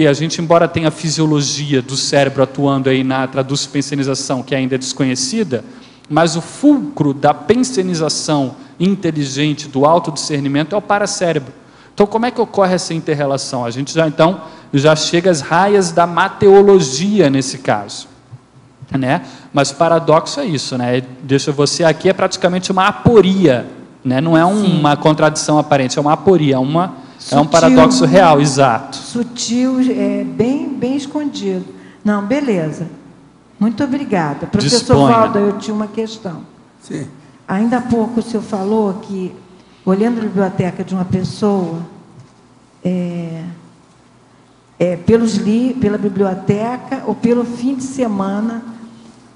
a gente, embora tenha a fisiologia do cérebro atuando aí na traduz-pensenização, que ainda é desconhecida, mas o fulcro da pensenização inteligente, do autodiscernimento, é o paracérebro. Então, como é que ocorre essa interrelação? A gente já então já chega às raias da mateologia nesse caso, né? Mas o paradoxo é isso, né? Deixa você aqui é praticamente uma aporia, né? Não é uma Sim. contradição aparente, é uma aporia, é uma Sutil, é um paradoxo real, exato. Sutil, é bem bem escondido. Não, beleza. Muito obrigada. Professor Disponha. Valdo, eu tinha uma questão. Sim. Ainda há pouco o senhor falou que olhando a biblioteca de uma pessoa, é, é, pelos li, pela biblioteca ou pelo fim de semana,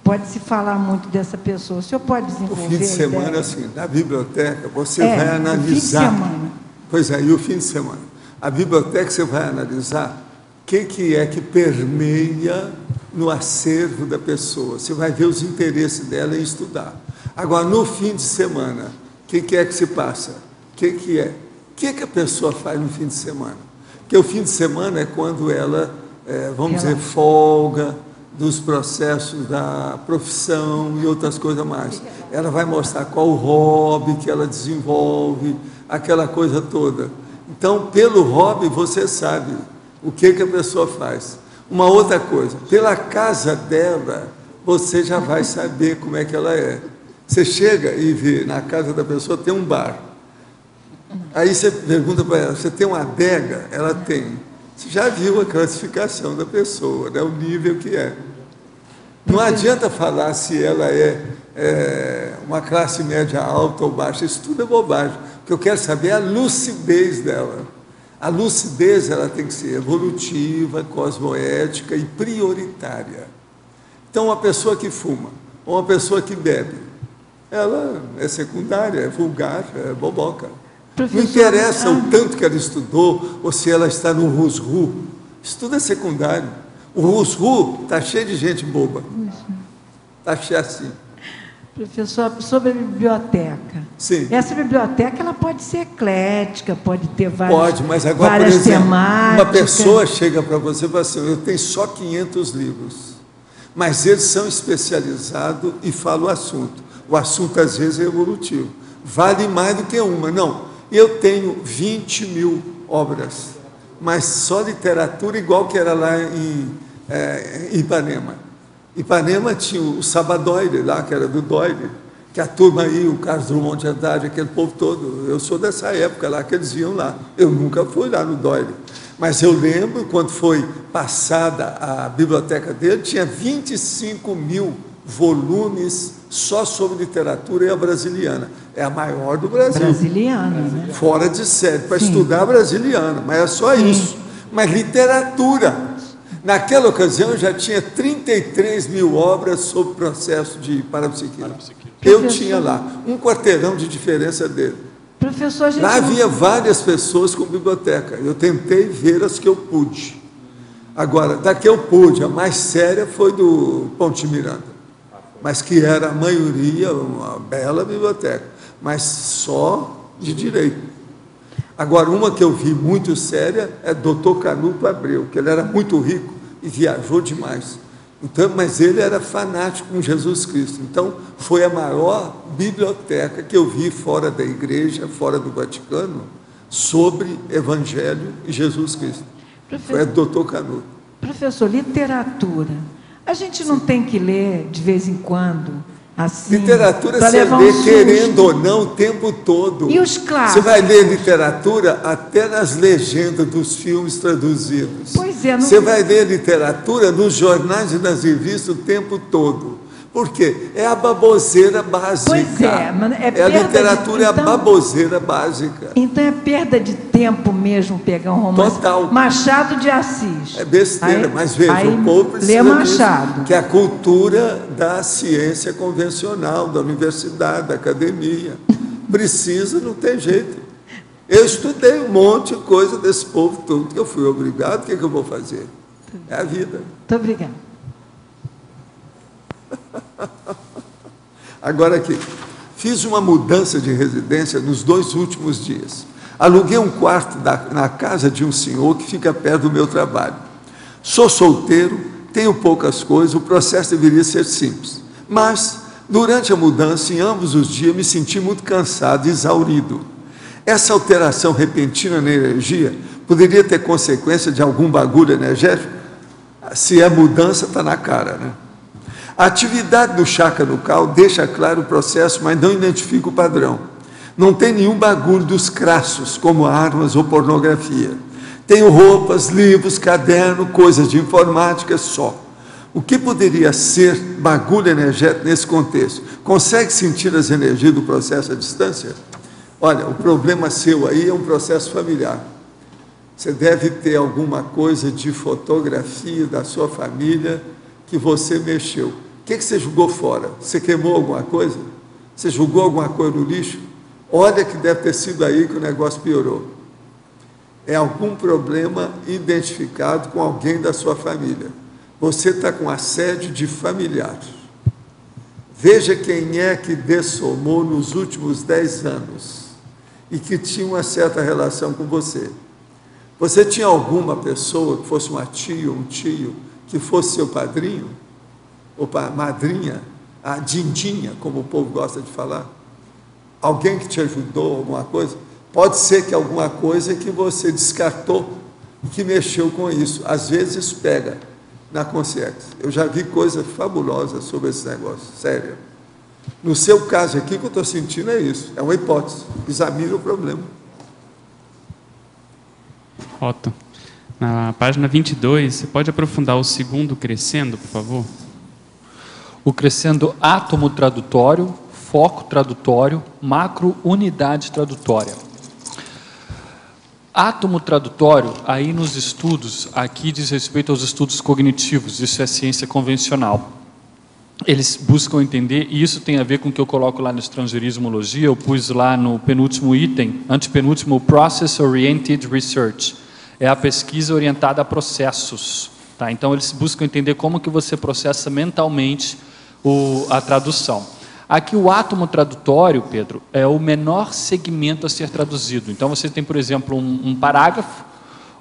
pode-se falar muito dessa pessoa. O senhor pode desenvolver? O fim de semana, assim, na biblioteca, você é, vai analisar. O fim de semana. Pois é, e o fim de semana? A biblioteca você vai analisar o que, que é que permeia no acervo da pessoa. Você vai ver os interesses dela em estudar. Agora, no fim de semana, que, que é que se passa? O que, que é? O que, que a pessoa faz no fim de semana? Porque o fim de semana é quando ela, é, vamos dizer, folga dos processos da profissão e outras coisas mais. Ela vai mostrar qual o hobby que ela desenvolve, aquela coisa toda. Então, pelo hobby, você sabe o que, que a pessoa faz. Uma outra coisa, pela casa dela, você já vai saber como é que ela é. Você chega e vê na casa da pessoa tem um bar. Aí você pergunta para ela, você tem uma adega? Ela tem. Você já viu a classificação da pessoa, né? o nível que é. Não adianta falar se ela é, é, uma classe média alta ou baixa, isso tudo é bobagem. O que eu quero saber é a lucidez dela. A lucidez ela tem que ser evolutiva, cosmoética e prioritária. Então, uma pessoa que fuma, ou uma pessoa que bebe, ela é secundária, é vulgar, é boboca. Professor, não interessa ah, o tanto que ela estudou ou se ela está no rusru. Isso tudo é secundário. O rusru está cheio de gente boba. Está cheio assim. Professor, sobre a biblioteca. Sim. Essa biblioteca ela pode ser eclética, pode ter várias Pode, mas agora, por exemplo, temáticas. uma pessoa chega para você e fala assim, eu tenho só 500 livros, mas eles são especializados e falam o assunto. O assunto às vezes é evolutivo. Vale mais do que uma. Não, eu tenho 20 mil obras, mas só literatura igual que era lá em é, Ipanema. Ipanema tinha o Sabadoide lá, que era do Doide. que a turma aí, o Carlos Drummond de Andrade, aquele povo todo, eu sou dessa época lá que eles iam lá. Eu nunca fui lá no Doyle. Mas eu lembro quando foi passada a biblioteca dele, tinha 25 mil volumes só sobre literatura e a brasiliana. É a maior do Brasil. Brasiliana, né? Fora de série, para estudar brasiliana, mas é só Sim. isso. Mas literatura. Naquela ocasião já tinha 33 mil obras sobre processo de parapsiquismo. Eu Professor. tinha lá, um quarteirão de diferença dele. Professor, gente Lá havia várias pessoas com biblioteca. Eu tentei ver as que eu pude. Agora, da que eu pude, a mais séria foi do Ponte Miranda, mas que era a maioria, uma bela biblioteca, mas só de direito. Agora, uma que eu vi muito séria é Dr. Canuto Abreu, que ele era muito rico e viajou demais. Então, mas ele era fanático com Jesus Cristo. Então, foi a maior biblioteca que eu vi fora da igreja, fora do Vaticano, sobre Evangelho e Jesus Cristo. Foi a Dr. Canuto. Professor, literatura. A gente não tem que ler de vez em quando, assim. Literatura você um lê susto. querendo ou não o tempo todo. E os Você clássicos? vai ler literatura até nas legendas dos filmes traduzidos. Pois é, não- Você vai ler literatura nos jornais e nas revistas o tempo todo. Por quê? É a baboseira básica. Pois é, mas é a perda de- literatura, é a então- baboseira básica. Então é perda de tempo mesmo pegar um romance. Total. Machado de Assis. É besteira, Aí- mas veja, o povo Lê precisa Machado. disso, que é a cultura da ciência convencional, da universidade, da academia. Precisa, não tem jeito. Eu estudei um monte de coisa desse povo todo, que eu fui obrigado, o que, que eu vou fazer? É a vida. Muito obrigada. Agora aqui, fiz uma mudança de residência nos dois últimos dias. Aluguei um quarto da- na casa de um senhor que fica perto do meu trabalho. Sou solteiro, tenho poucas coisas, o processo deveria ser simples. Mas, durante a mudança, em ambos os dias, me senti muito cansado e exaurido. Essa alteração repentina na energia poderia ter consequência de algum bagulho energético? Se é mudança, está na cara, né? A atividade do chakra nucal deixa claro o processo, mas não identifica o padrão. Não tem nenhum bagulho dos crassos, como armas ou pornografia. Tenho roupas, livros, caderno, coisas de informática só. O que poderia ser bagulho energético nesse contexto? Consegue sentir as energias do processo à distância? Olha, o problema seu aí é um processo familiar. Você deve ter alguma coisa de fotografia da sua família que você mexeu. Que, que você jogou fora? Você queimou alguma coisa? Você jogou alguma coisa no lixo? Olha que deve ter sido aí que o negócio piorou. É algum problema identificado com alguém da sua família. Você está com assédio de familiar. Veja quem é que dessomou nos últimos dez anos e que tinha uma certa relação com você. Você tinha alguma pessoa que fosse uma tia um tio que fosse seu padrinho? Ou pa- madrinha? A dindinha, como o povo gosta de falar? Alguém que te ajudou, alguma coisa? Pode ser que alguma coisa que você descartou que mexeu com isso. Às vezes pega na consciência. Eu já vi coisas fabulosas sobre esse negócio, sério. No seu caso aqui, o que eu estou sentindo é isso, é uma hipótese. Examine o problema. Otto, na página 22, você pode aprofundar o segundo crescendo, por favor? O crescendo átomo tradutório, foco tradutório, macro unidade tradutória. Átomo tradutório, aí nos estudos, aqui diz respeito aos estudos cognitivos, isso é ciência convencional. Eles buscam entender, e isso tem a ver com o que eu coloco lá no estrangeirismologia, eu pus lá no penúltimo item, antepenúltimo, Process Oriented Research. É a pesquisa orientada a processos. Tá? Então, eles buscam entender como que você processa mentalmente o, a tradução. Aqui, o átomo tradutório, Pedro, é o menor segmento a ser traduzido. Então, você tem, por exemplo, um, um parágrafo,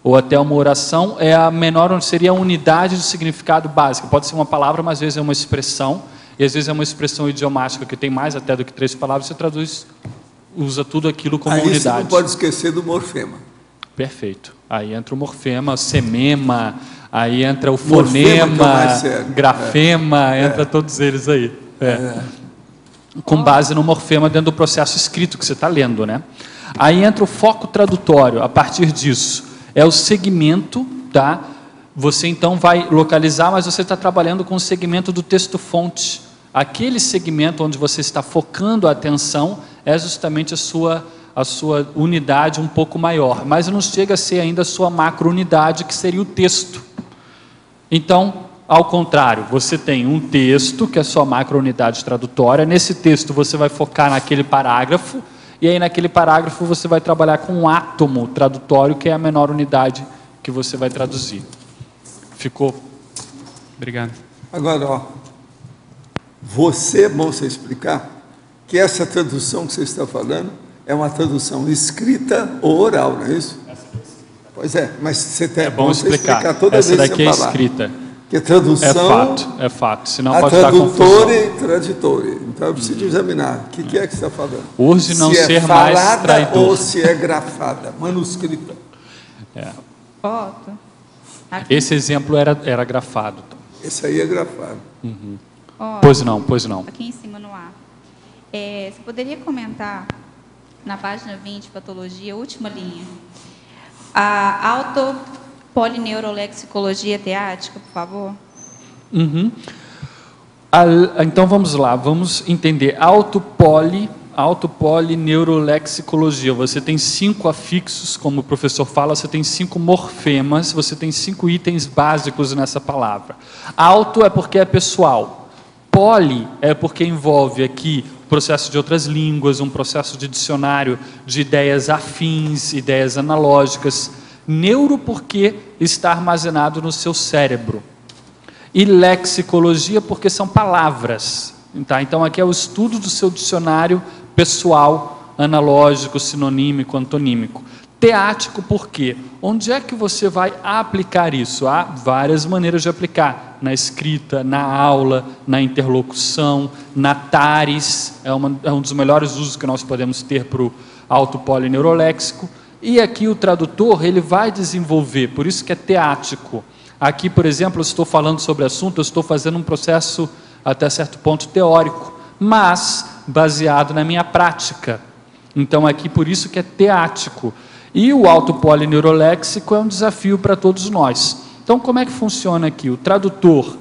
ou até uma oração, é a menor, seria a unidade de significado básico. Pode ser uma palavra, mas às vezes é uma expressão, e às vezes é uma expressão idiomática que tem mais até do que três palavras, você traduz, usa tudo aquilo como Aí você unidade. não pode esquecer do morfema. Perfeito. Aí entra o morfema, semema, aí entra o Morfema é o fonema, sério. grafema, entra todos eles aí. É. com base no morfema dentro do processo escrito que você está lendo, né? Aí entra o foco tradutório. A partir disso, é o segmento, tá? Você então vai localizar, mas você está trabalhando com o segmento do texto-fonte. Aquele segmento onde você está focando a atenção é justamente a sua a sua unidade um pouco maior, mas não chega a ser ainda a sua macro-unidade, que seria o texto. Então, ao contrário, você tem um texto, que é a sua macro-unidade tradutória, nesse texto você vai focar naquele parágrafo, e aí naquele parágrafo você vai trabalhar com um átomo tradutório, que é a menor unidade que você vai traduzir. Ficou? Obrigado. Agora, ó, você, é bom você explicar que essa tradução que você está falando é uma tradução escrita ou oral, não é isso? Pois é, mas você tem É bom você explicar. toda Essa vez daqui é que você falar. escrita. Que a tradução É fato, é fato. Senão a pode dar confusão. tradutore e traditore. Então eu preciso examinar o que, que é que você está falando. Urge não se ser é mais falada traidor. ou se é grafada, manuscrita. É. Foto. Aqui. Esse exemplo era, era grafado. Esse aí é grafado. Ó, Pois não, pois não. Aqui em cima no ar. É, você poderia comentar na página 20, patologia, última linha. A autopolineurolexicologia teática, por favor. Uhum. Então vamos lá, vamos entender. Autopoli, autopolineurolexicologia. Você tem cinco afixos, como o professor fala, você tem cinco morfemas, você tem cinco itens básicos nessa palavra. Auto é porque é pessoal. Poli é porque envolve aqui processo de outras línguas, um processo de dicionário de ideias afins, ideias analógicas. Neuro porque está armazenado no seu cérebro e lexicologia porque são palavras. Tá? Então aqui é o estudo do seu dicionário pessoal, analógico, sinonímico, antonímico. Teático por quê? Onde é que você vai aplicar isso? Há várias maneiras de aplicar. Na escrita, na aula, na interlocução, na TARES, é, uma, é um dos melhores usos que nós podemos ter para o autopolineuroléxico. E aqui o tradutor ele vai desenvolver, por isso que é teático. Aqui, por exemplo, eu estou falando sobre assunto, eu estou fazendo um processo até certo ponto teórico, mas baseado na minha prática. Então, aqui por isso que é teático. E o autopolineuroléxico é um desafio para todos nós. Então, como é que funciona aqui? O tradutor,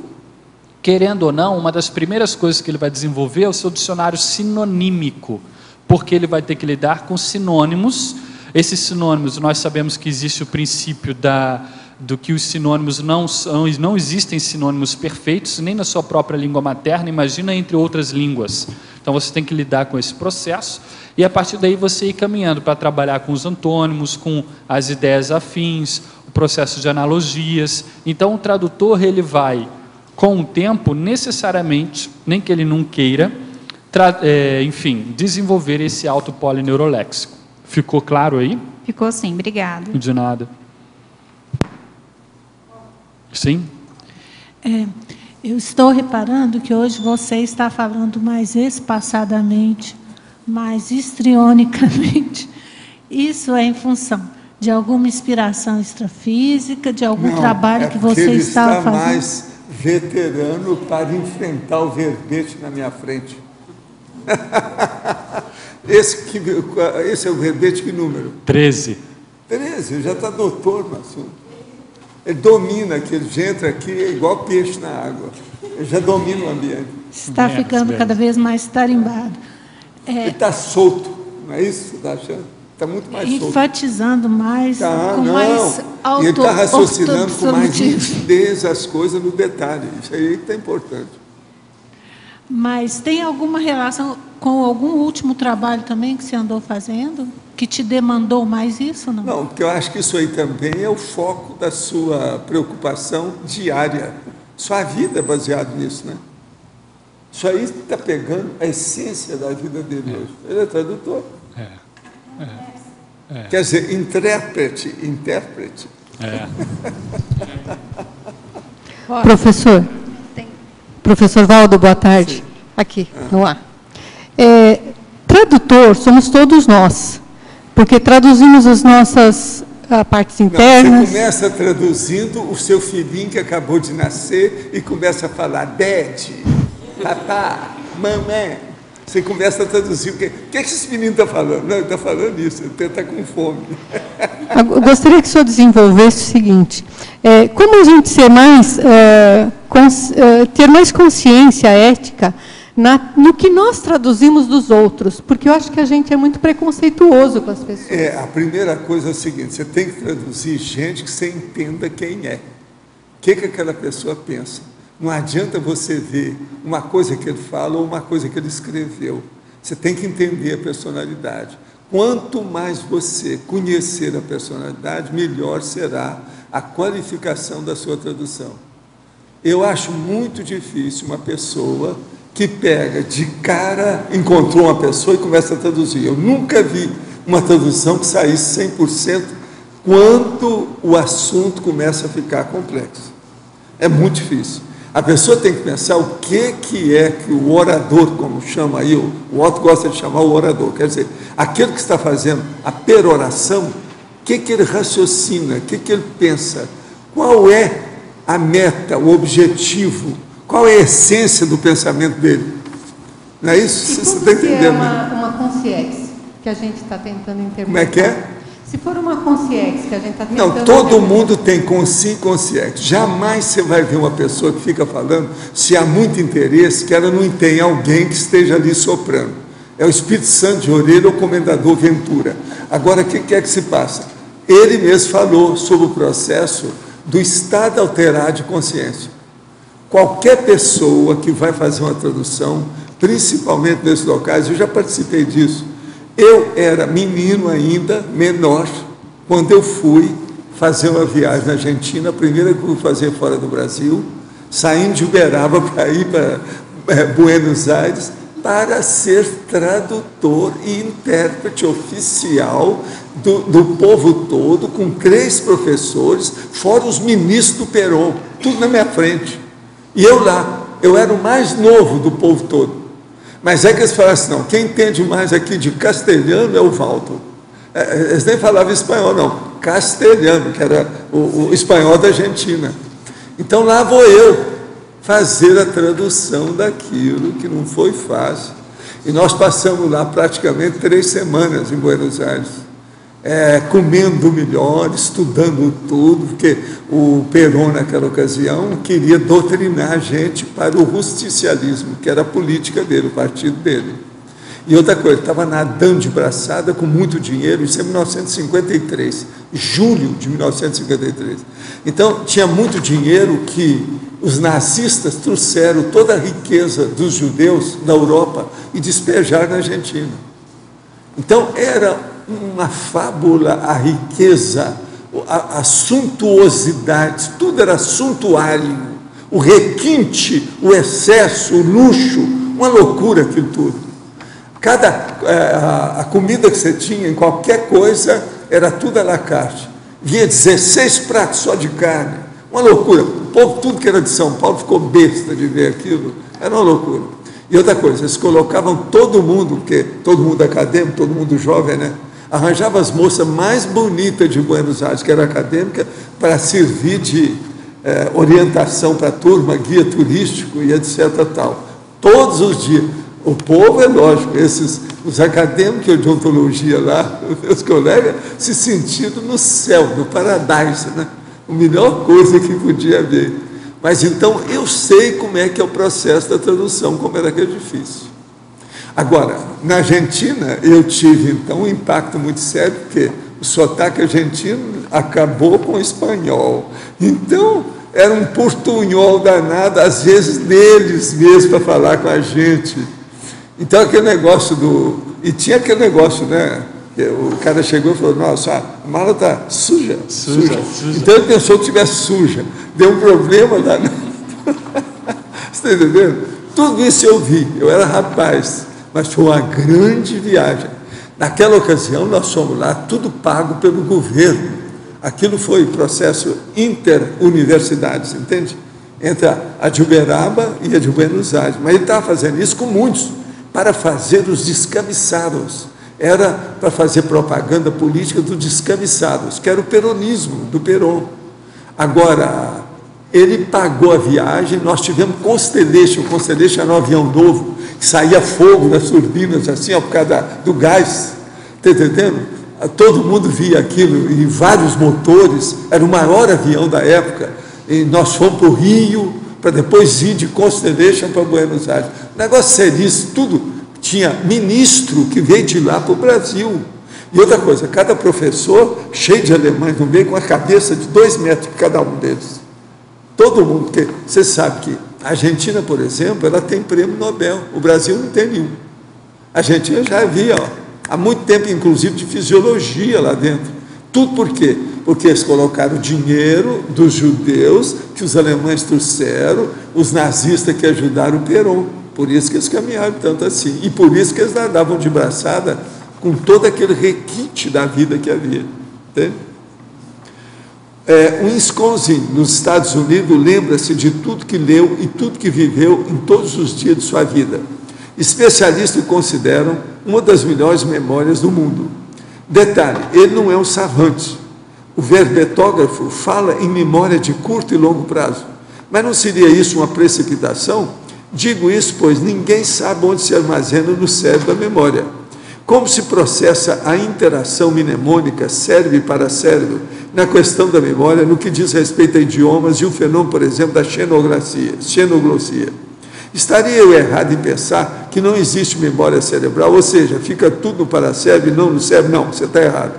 querendo ou não, uma das primeiras coisas que ele vai desenvolver é o seu dicionário sinonímico, porque ele vai ter que lidar com sinônimos. Esses sinônimos, nós sabemos que existe o princípio da, do que os sinônimos não são, não existem sinônimos perfeitos, nem na sua própria língua materna, imagina entre outras línguas. Então você tem que lidar com esse processo e a partir daí você ir caminhando para trabalhar com os antônimos, com as ideias afins, o processo de analogias. Então o tradutor ele vai com o tempo necessariamente, nem que ele não queira, é, enfim, desenvolver esse autopolineuroléxico. Ficou claro aí? Ficou sim, obrigada. De nada. Sim? É, eu estou reparando que hoje você está falando mais espaçadamente, mais histrionicamente. Isso é em função de alguma inspiração extrafísica, de algum Não, trabalho é que você ele estava está fazendo? mais veterano para enfrentar o verbete na minha frente. esse, que, esse é o verbete que número? 13. 13, ele já está doutor no assunto. Ele domina, que ele já entra aqui é igual peixe na água. Ele já domina o ambiente. Está Menos, ficando menos. cada vez mais tarimbado. Ele está solto, não é isso que você está achando? Está muito mais solto. enfatizando mais, Tá, com não. mais E ele está raciocinando com mais nitidez as coisas no detalhe. Isso aí que está importante. Mas tem alguma relação com algum último trabalho também que você andou fazendo? Que te demandou mais isso, não? Não, porque eu acho que isso aí também é o foco da sua preocupação diária. Sua vida é baseada nisso, né? Isso aí está pegando a essência da vida dele hoje. Ele é tradutor. É. Quer dizer, intérprete, intérprete. É. Professor, professor Valdo, boa tarde. Aqui, no ar. É, tradutor somos todos nós, porque traduzimos as nossas ah, partes Não, você internas. começa traduzindo o seu filhinho que acabou de nascer e começa a falar dad, papá, mamãe. Você começa a traduzir. O que, o que, é que esse menino está falando? Não, ele está falando isso, ele está com fome. Eu gostaria que o senhor desenvolvesse o seguinte: é, como a gente ser mais, é, cons, é, ter mais consciência ética na, no que nós traduzimos dos outros? Porque eu acho que a gente é muito preconceituoso com as pessoas. É, a primeira coisa é o seguinte: você tem que traduzir gente que você entenda quem é. O que, que aquela pessoa pensa. Não adianta você ver uma coisa que ele fala ou uma coisa que ele escreveu. Você tem que entender a personalidade. Quanto mais você conhecer a personalidade, melhor será a qualificação da sua tradução. Eu acho muito difícil uma pessoa que pega de cara, encontrou uma pessoa e começa a traduzir. Eu nunca vi uma tradução que saísse 100% quando o assunto começa a ficar complexo. É muito difícil. A pessoa tem que pensar o que, que é que o orador, como chama aí, o Otto gosta de chamar o orador, quer dizer, aquele que está fazendo a peroração, o que, que ele raciocina, o que, que ele pensa, qual é a meta, o objetivo, qual é a essência do pensamento dele. Não é isso? E Você está entendendo? É uma, uma consciência que a gente está tentando interpretar. Como é que é? Se for uma consciência que a gente está tentando... Não, todo mundo tem consci e consciência. Jamais você vai ver uma pessoa que fica falando, se há muito interesse, que ela não tem alguém que esteja ali soprando. É o Espírito Santo de orelha ou o Comendador Ventura. Agora, o que é que se passa? Ele mesmo falou sobre o processo do estado alterado de consciência. Qualquer pessoa que vai fazer uma tradução, principalmente nesses locais, eu já participei disso, eu era menino ainda, menor, quando eu fui fazer uma viagem na Argentina, a primeira que eu fui fazer fora do Brasil, saindo de Uberaba para ir para é, Buenos Aires, para ser tradutor e intérprete oficial do, do povo todo, com três professores, fora os ministros do Perón, tudo na minha frente. E eu lá, eu era o mais novo do povo todo. Mas é que eles falaram assim, não, quem entende mais aqui de castelhano é o Valdo. É, é, eles nem falavam espanhol, não, castelhano, que era o, o espanhol da Argentina. Então lá vou eu fazer a tradução daquilo que não foi fácil. E nós passamos lá praticamente três semanas em Buenos Aires é, comendo melhor, estudando tudo, porque o Perón, naquela ocasião, queria doutrinar a gente para o justicialismo, que era a política dele, o partido dele. E outra coisa, estava nadando de braçada com muito dinheiro, isso é 1953, julho de 1953. Então, tinha muito dinheiro que os nazistas trouxeram toda a riqueza dos judeus da Europa e despejaram na Argentina. Então, era uma fábula, a riqueza, a, a suntuosidade, tudo era suntuário, o requinte, o excesso, o luxo, uma loucura aquilo tudo. Cada é, a, a comida que você tinha, em qualquer coisa, era tudo à la carte. Vinha 16 pratos só de carne, uma loucura. O povo, tudo que era de São Paulo, ficou besta de ver aquilo, era uma loucura. E outra coisa, eles colocavam todo mundo, porque todo mundo acadêmico, todo mundo jovem, né? Arranjava as moças mais bonitas de Buenos Aires, que era acadêmica, para servir de é, orientação para a turma, guia turístico e etc. Tal. Todos os dias. O povo, é lógico, esses, os acadêmicos de ontologia lá, meus colegas, se sentindo no céu, no paradise, né? A melhor coisa que podia haver. Mas então eu sei como é que é o processo da tradução, como era que é difícil. Agora, na Argentina, eu tive então um impacto muito sério, porque o sotaque argentino acabou com o espanhol. Então, era um portunhol danado, às vezes deles mesmo, para falar com a gente. Então, aquele negócio do. E tinha aquele negócio, né? O cara chegou e falou: Nossa, a mala está suja, suja, suja, suja. Então ele pensou que estivesse suja. Deu um problema lá. Você está entendendo? Tudo isso eu vi. Eu era rapaz mas foi uma grande viagem. Naquela ocasião, nós fomos lá, tudo pago pelo governo. Aquilo foi processo interuniversidades, entende? Entre a de Uberaba e a de Buenos Aires. Mas ele estava fazendo isso com muitos, para fazer os descabeçados. Era para fazer propaganda política dos descabeçados, que era o peronismo, do Peron. Agora, Ele pagou a viagem, nós tivemos Constellation, Constellation era um avião novo, que saía fogo das turbinas, assim, ó, por causa da, do gás, está entendendo? Todo mundo via aquilo, e vários motores, era o maior avião da época, e nós fomos para o Rio, para depois ir de Constellation para Buenos Aires. Negócio seríssimo, tudo. Tinha ministro que veio de lá para o Brasil. E outra coisa, cada professor, cheio de alemães no meio, com a cabeça de dois metros cada um deles. Todo mundo, porque você sabe que a Argentina, por exemplo, ela tem prêmio Nobel, o Brasil não tem nenhum. A Argentina já havia, há muito tempo, inclusive, de fisiologia lá dentro. Tudo por quê? Porque eles colocaram dinheiro dos judeus que os alemães trouxeram, os nazistas que ajudaram o Perón. Por isso que eles caminharam tanto assim. E por isso que eles andavam de braçada com todo aquele requinte da vida que havia. Entende? É, Wisconsin, nos Estados Unidos, lembra-se de tudo que leu e tudo que viveu em todos os dias de sua vida. Especialistas consideram uma das melhores memórias do mundo. Detalhe, ele não é um savante. O verbetógrafo fala em memória de curto e longo prazo. Mas não seria isso uma precipitação? Digo isso pois ninguém sabe onde se armazena no cérebro a memória. Como se processa a interação mnemônica cérebro para cérebro na questão da memória, no que diz respeito a idiomas e o fenômeno, por exemplo, da xenoglossia. Estaria eu errado em pensar que não existe memória cerebral, ou seja, fica tudo no paracérebro e não no cérebro? Não, você está errado.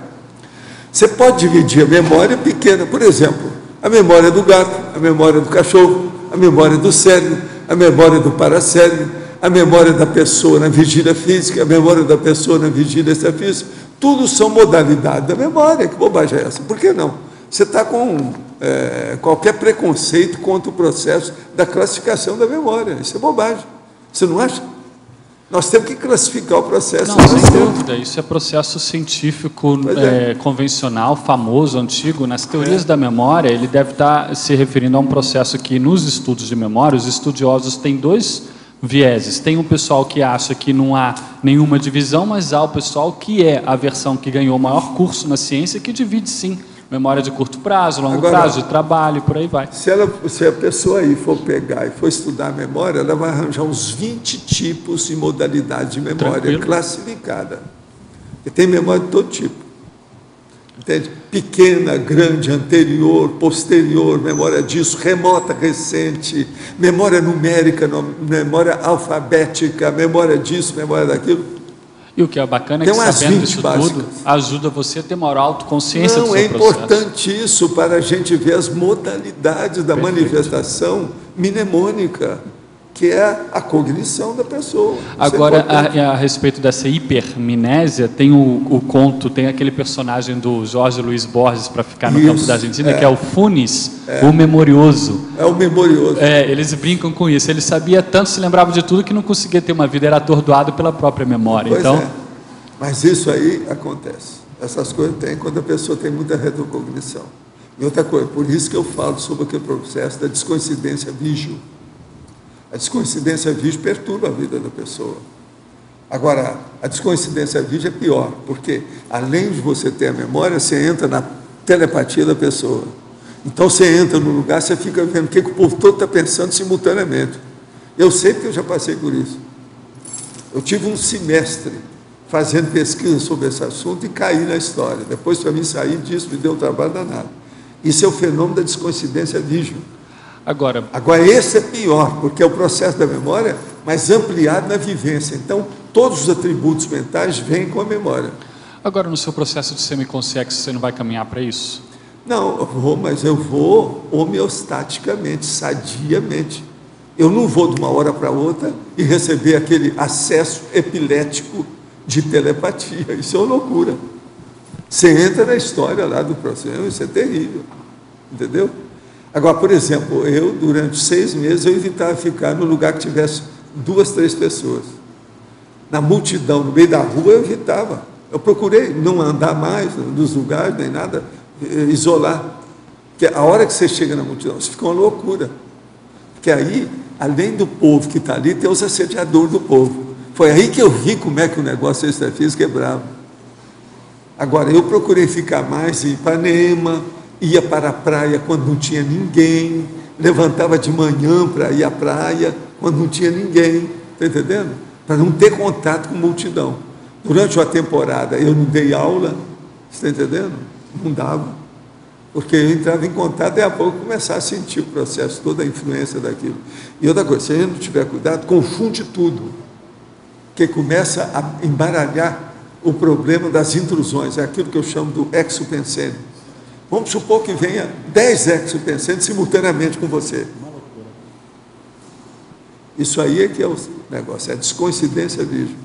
Você pode dividir a memória pequena, por exemplo, a memória do gato, a memória do cachorro, a memória do cérebro, a memória do paracérebro, a memória da pessoa na vigília física, a memória da pessoa na vigília extrafísica, tudo são modalidades da memória. Que bobagem é essa? Por que não? Você está com é, qualquer preconceito contra o processo da classificação da memória. Isso é bobagem. Você não acha? Nós temos que classificar o processo. Não, sem dúvida. Isso é processo científico é. É, convencional, famoso, antigo. Nas teorias é. da memória, ele deve estar se referindo a um processo que, nos estudos de memória, os estudiosos têm dois vieses. Tem um pessoal que acha que não há nenhuma divisão, mas há o pessoal que é a versão que ganhou o maior curso na ciência, que divide sim memória de curto prazo, longo Agora, prazo, de trabalho, por aí vai. Se, ela, se a pessoa aí for pegar e for estudar a memória, ela vai arranjar uns 20 tipos e modalidades de memória Tranquilo. classificada. E tem memória de todo tipo. Entende? Pequena, grande, anterior, posterior, memória disso, remota, recente, memória numérica, memória alfabética, memória disso, memória daquilo. E o que é bacana é que sabendo disso tudo, ajuda você a ter maior autoconsciência Não, do seu é importante isso para a gente ver as modalidades da Perfeito. manifestação mnemônica que é a cognição da pessoa. Isso é Agora, é a, a, respeito dessa hipermnésia, tem o, o, conto, tem aquele personagem do Jorge Luiz Borges, para ficar no Isso, campo da Argentina, é. que é o Funes, é. o memorioso. É o memorioso. É, eles brincam com isso. Ele sabia tanto, se lembrava de tudo, que não conseguia ter uma vida, era atordoado pela própria memória. Pois então... É. Mas isso aí acontece. Essas coisas tem quando a pessoa tem muita retrocognição. E outra coisa, por isso que eu falo sobre aquele processo da descoincidência vígil. A descoincidência virgem perturba a vida da pessoa. Agora, a descoincidência virgem é pior, porque além de você ter a memória, você entra na telepatia da pessoa. Então você entra no lugar, você fica vendo o que, que o povo todo está pensando simultaneamente. Eu sei porque eu já passei por isso. Eu tive um semestre fazendo pesquisa sobre esse assunto e caí na história. Depois, para mim sair disso, me deu um trabalho danado. Isso é o fenômeno da descoincidência vígil. Agora, Agora, esse é pior, porque é o processo da memória, mas ampliado na vivência. Então, todos os atributos mentais vêm com a memória. Agora, no seu processo de semiconsciência, você não vai caminhar para isso? Não, eu vou, mas eu vou homeostaticamente, sadiamente. Eu não vou de uma hora para outra e receber aquele acesso epilético de telepatia. Isso é uma loucura. Você entra na história lá do processo, isso é terrível. Entendeu? Agora, por exemplo, eu, durante seis meses, eu evitava ficar no lugar que tivesse duas, três pessoas. Na multidão, no meio da rua, eu evitava. Eu procurei não andar mais nos lugares, nem nada, eh, isolar. Porque a hora que você chega na multidão, você fica uma loucura. Porque aí, além do povo que está ali, tem os assediadores do povo. Foi aí que eu vi como é que o negócio extrafísico quebrava. Agora, eu procurei ficar mais em Ipanema, ia para a praia quando não tinha ninguém, levantava de manhã para ir à praia, quando não tinha ninguém, está entendendo? Para não ter contato com multidão. Durante uma temporada eu não dei aula, está entendendo? Não dava. Porque eu entrava em contato e a pouco começava a sentir o processo, toda a influência daquilo. E outra coisa, se a gente não tiver cuidado, confunde tudo. Que começa a embaralhar o problema das intrusões, é aquilo que eu chamo do exopensene. Vamos supor que venha 10 exopensenes simultaneamente com você. Isso aí é que é o negócio, é a descoincidência virgem.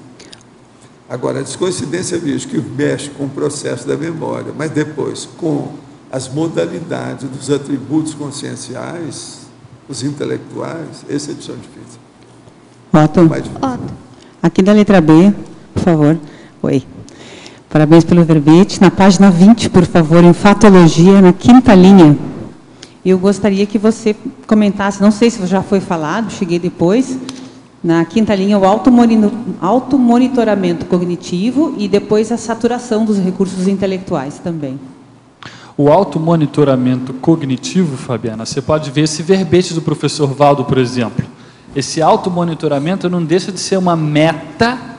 Agora, a descoincidência virgem que mexe com o processo da memória, mas depois com as modalidades dos atributos conscienciais, os intelectuais, esse é edição difícil. Otto, aqui da letra B, por favor. Oi. Parabéns pelo verbete. Na página 20, por favor, em fatologia, na quinta linha. Eu gostaria que você comentasse, não sei se já foi falado, cheguei depois, na quinta linha, o automonitoramento cognitivo e depois a saturação dos recursos intelectuais também. O automonitoramento cognitivo, Fabiana, você pode ver esse verbete do professor Valdo, por exemplo. Esse automonitoramento não deixa de ser uma meta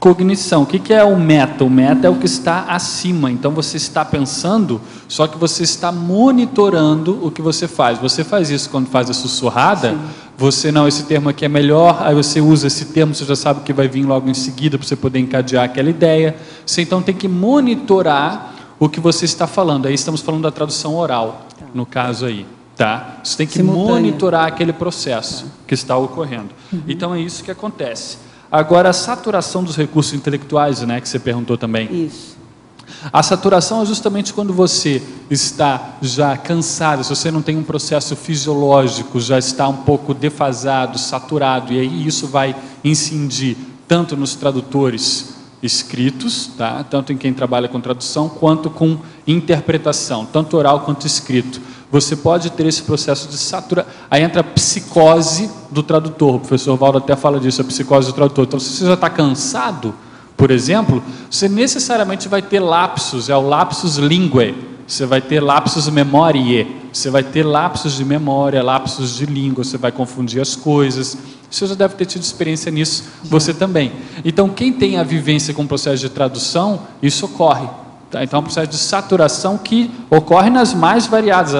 Cognição. O que é o meta? O meta é o que está acima. Então você está pensando, só que você está monitorando o que você faz. Você faz isso quando faz a sussurrada. Sim. Você não, esse termo aqui é melhor. Aí você usa esse termo, você já sabe que vai vir logo em seguida para você poder encadear aquela ideia. Você então tem que monitorar o que você está falando. Aí estamos falando da tradução oral, tá. no caso aí. Tá? Você tem que Simultânea. monitorar aquele processo tá. que está ocorrendo. Uhum. Então é isso que acontece. Agora, a saturação dos recursos intelectuais, né, que você perguntou também. Isso. A saturação é justamente quando você está já cansado, se você não tem um processo fisiológico, já está um pouco defasado, saturado, e aí isso vai incidir tanto nos tradutores escritos, tá? tanto em quem trabalha com tradução, quanto com interpretação, tanto oral quanto escrito você pode ter esse processo de saturação. Aí entra a psicose do tradutor. O professor Valdo até fala disso, a psicose do tradutor. Então, se você já está cansado, por exemplo, você necessariamente vai ter lapsos, é o lapsus linguae. Você vai ter lapsus memoriae, você vai ter lapsos de memória, lapsos de língua, você vai confundir as coisas. Você já deve ter tido experiência nisso, você também. Então, quem tem a vivência com o processo de tradução, isso ocorre. Tá? Então, é um processo de saturação que ocorre nas mais variadas.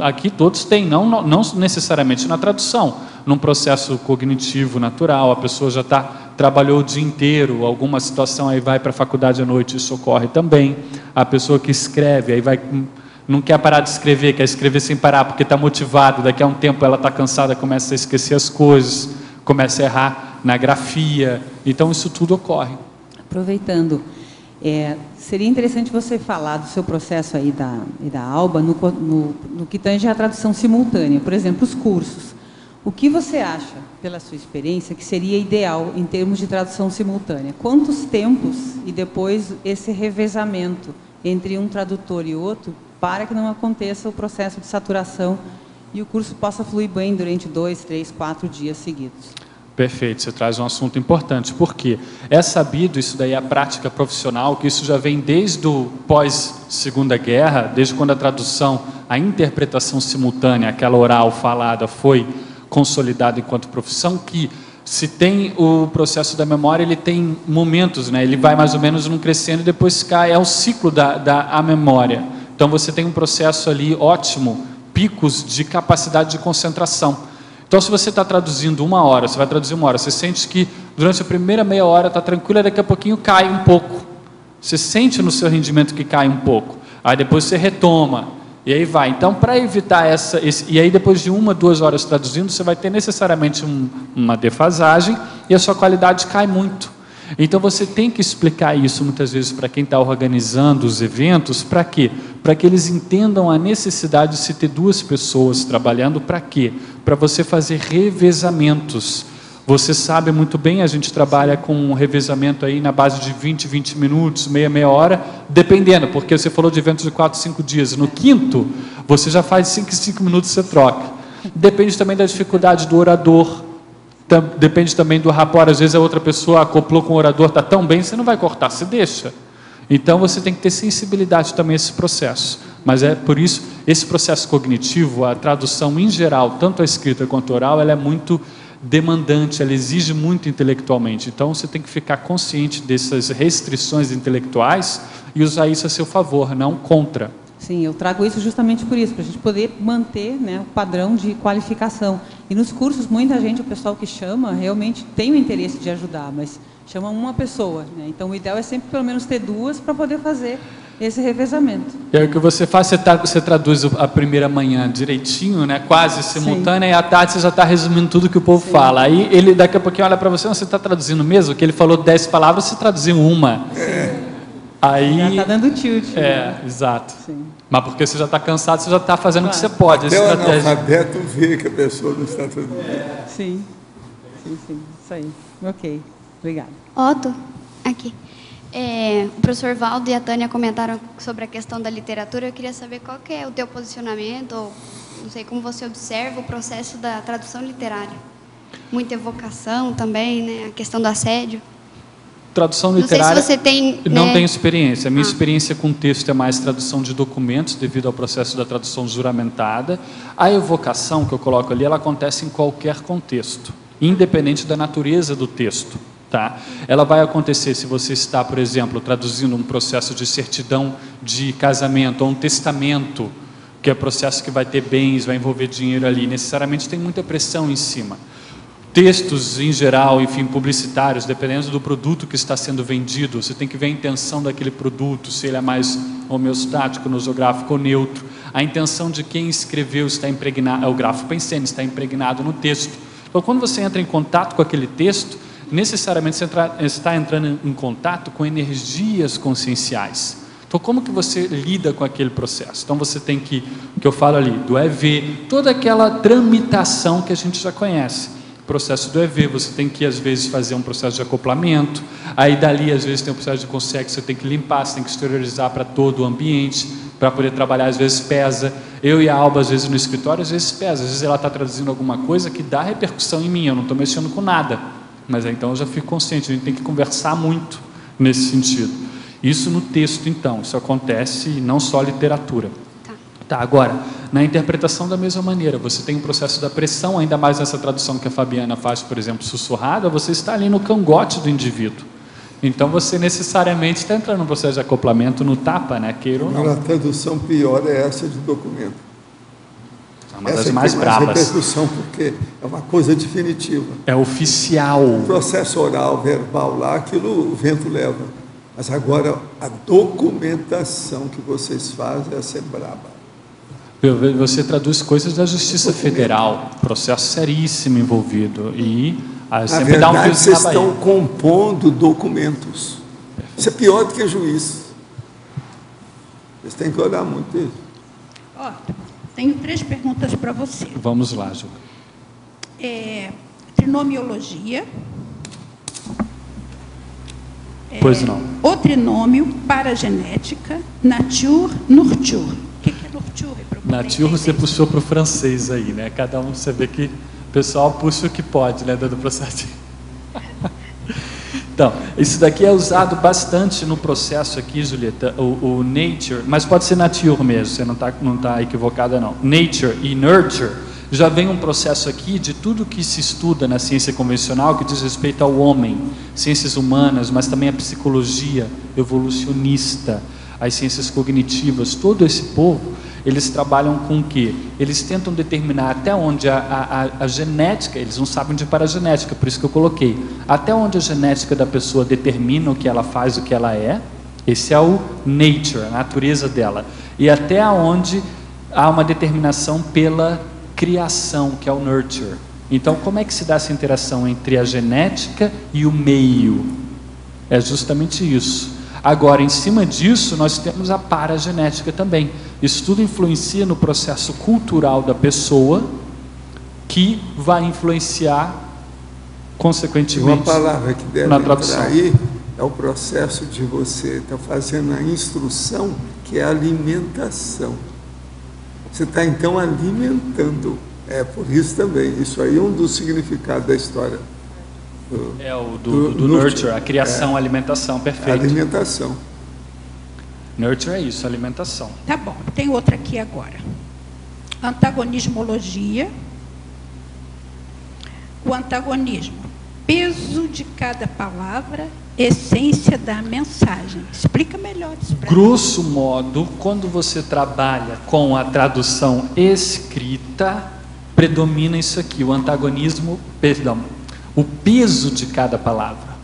Aqui todos têm, não, não necessariamente na tradução, num processo cognitivo natural, a pessoa já está trabalhou o dia inteiro, alguma situação aí vai para a faculdade à noite, isso ocorre também. A pessoa que escreve, aí vai não quer parar de escrever, quer escrever sem parar porque está motivado, daqui a um tempo ela está cansada, começa a esquecer as coisas, começa a errar na grafia. Então isso tudo ocorre. Aproveitando, é, seria interessante você falar do seu processo aí da, da ALBA no, no, no que tange à tradução simultânea, por exemplo, os cursos. O que você acha, pela sua experiência, que seria ideal em termos de tradução simultânea? Quantos tempos e depois esse revezamento entre um tradutor e outro para que não aconteça o processo de saturação e o curso possa fluir bem durante dois, três, quatro dias seguidos? Perfeito, você traz um assunto importante, porque é sabido, isso daí é a prática profissional, que isso já vem desde o pós-segunda guerra, desde quando a tradução, a interpretação simultânea, aquela oral falada, foi consolidada enquanto profissão, que se tem o processo da memória, ele tem momentos, né? ele vai mais ou menos num crescendo e depois cai, é o ciclo da, da a memória. Então você tem um processo ali ótimo, picos de capacidade de concentração. Então, se você está traduzindo uma hora, você vai traduzir uma hora, você sente que durante a primeira meia hora está tranquila, daqui a pouquinho cai um pouco. Você sente no seu rendimento que cai um pouco. Aí depois você retoma. E aí vai. Então, para evitar essa. Esse, e aí, depois de uma, duas horas traduzindo, você vai ter necessariamente um, uma defasagem e a sua qualidade cai muito. Então você tem que explicar isso muitas vezes para quem está organizando os eventos, para quê? Para que eles entendam a necessidade de se ter duas pessoas trabalhando, para quê? Para você fazer revezamentos. Você sabe muito bem, a gente trabalha com um revezamento aí na base de 20, 20 minutos, meia, meia hora, dependendo, porque você falou de eventos de 4, 5 dias. No quinto, você já faz 5, 5 minutos você troca. Depende também da dificuldade do orador, depende também do rapport. Às vezes a outra pessoa acoplou com o orador, está tão bem, você não vai cortar, você deixa. Então você tem que ter sensibilidade também a esse processo. mas é por isso esse processo cognitivo, a tradução em geral, tanto a escrita quanto a oral, ela é muito demandante, ela exige muito intelectualmente. Então você tem que ficar consciente dessas restrições intelectuais e usar isso a seu favor, não contra. Sim, eu trago isso justamente por isso, para a gente poder manter né, o padrão de qualificação. E nos cursos, muita gente, o pessoal que chama, realmente tem o interesse de ajudar, mas chama uma pessoa. Né? Então, o ideal é sempre pelo menos ter duas para poder fazer esse revezamento. E aí o que você faz, você, tá, você traduz a primeira manhã direitinho, né, quase simultânea, Sim. e à tarde você já está resumindo tudo que o povo Sim. fala. Aí ele daqui a pouquinho olha para você, você está traduzindo mesmo? Que ele falou dez palavras, você traduziu uma. É. Aí, já está dando tilt. É, né? exato. Sim. Mas porque você já está cansado, você já está fazendo claro. o que você pode. Até o analfabeto vê que a pessoa não está traduzindo. Sim, sim, sim. Isso aí. Ok, obrigada. Otto, aqui. É, o professor Valdo e a Tânia comentaram sobre a questão da literatura. Eu queria saber qual que é o teu posicionamento, ou não sei como você observa o processo da tradução literária. Muita evocação também, né? A questão do assédio. Tradução literária. Não sei se você tem. Não né? tenho experiência. A minha ah. experiência com texto é mais tradução de documentos, devido ao processo da tradução juramentada. A evocação que eu coloco ali, ela acontece em qualquer contexto, independente da natureza do texto. Tá? Ela vai acontecer se você está, por exemplo, traduzindo um processo de certidão de casamento ou um testamento, que é processo que vai ter bens, vai envolver dinheiro ali, necessariamente tem muita pressão em cima textos em geral, enfim, publicitários, dependendo do produto que está sendo vendido, você tem que ver a intenção daquele produto, se ele é mais homeostático, nosográfico ou neutro. A intenção de quem escreveu está impregnado, é o grafo pensene, está impregnado no texto. Então, quando você entra em contato com aquele texto, necessariamente você entra, está entrando em contato com energias conscienciais. Então, como que você lida com aquele processo? Então, você tem que, o que eu falo ali, do EV, toda aquela tramitação que a gente já conhece processo do EV, você tem que às vezes fazer um processo de acoplamento, aí dali às vezes tem um processo de consegue, você tem que limpar, você tem que exteriorizar para todo o ambiente, para poder trabalhar, às vezes pesa. Eu e a Alba, às vezes no escritório, às vezes pesa, às vezes ela está traduzindo alguma coisa que dá repercussão em mim, eu não estou mexendo com nada, mas então eu já fico consciente, a gente tem que conversar muito nesse sentido. Isso no texto, então, isso acontece não só literatura. Tá, agora, na interpretação da mesma maneira, você tem um processo da pressão, ainda mais nessa tradução que a Fabiana faz, por exemplo, sussurrada, você está ali no cangote do indivíduo. Então você necessariamente está entrando no processo de acoplamento no tapa, né? Queira ou não. A tradução pior é essa de documento. É uma essa das mais bravas. Mais repercussão porque é uma coisa definitiva. É oficial. O processo oral, verbal lá, aquilo o vento leva. Mas agora a documentação que vocês fazem, é braba. Você traduz coisas da Justiça Federal, processo seríssimo envolvido. E ah, sempre verdade, dá um vocês estão compondo documentos. Isso é pior do que juiz. Vocês têm que olhar muito isso. Ó, tenho três perguntas para você. Vamos lá, Ju. É, trinomiologia. É, pois não. O trinômio, paragenética, nature, nurture. O que nurture? Nature você puxou para o francês aí, né? Cada um, você vê que o pessoal puxa o que pode, né? Dando processo. Então, isso daqui é usado bastante no processo aqui, Julieta, o, o nature, mas pode ser nature mesmo, você não está não tá equivocada não. Nature e nurture, já vem um processo aqui de tudo que se estuda na ciência convencional que diz respeito ao homem, ciências humanas, mas também a psicologia evolucionista, as ciências cognitivas, todo esse povo, eles trabalham com o quê? Eles tentam determinar até onde a, a, a, genética, eles não sabem de para a genética, por isso que eu coloquei, até onde a genética da pessoa determina o que ela faz, o que ela é, esse é o nature, a natureza dela, e até onde há uma determinação pela criação, que é o nurture. Então, como é que se dá essa interação entre a genética e o meio? É justamente isso. Agora, em cima disso, nós temos a paragenética também. Isso tudo influencia no processo cultural da pessoa, que vai influenciar, consequentemente, Uma palavra que deve na tradução. aí é o processo de você estar tá fazendo a instrução, que é a alimentação. Você está, então, alimentando. É por isso também. Isso aí é um dos significados da história é o do, do, do nurture, a criação, é. a alimentação, perfeito. A alimentação. Nurture é isso, alimentação. Tá bom, tem outra aqui agora. Antagonismologia. O antagonismo, peso de cada palavra, essência da mensagem. Explica melhor isso Grosso modo, quando você trabalha com a tradução escrita, predomina isso aqui, o antagonismo, perdão, o peso de cada palavra.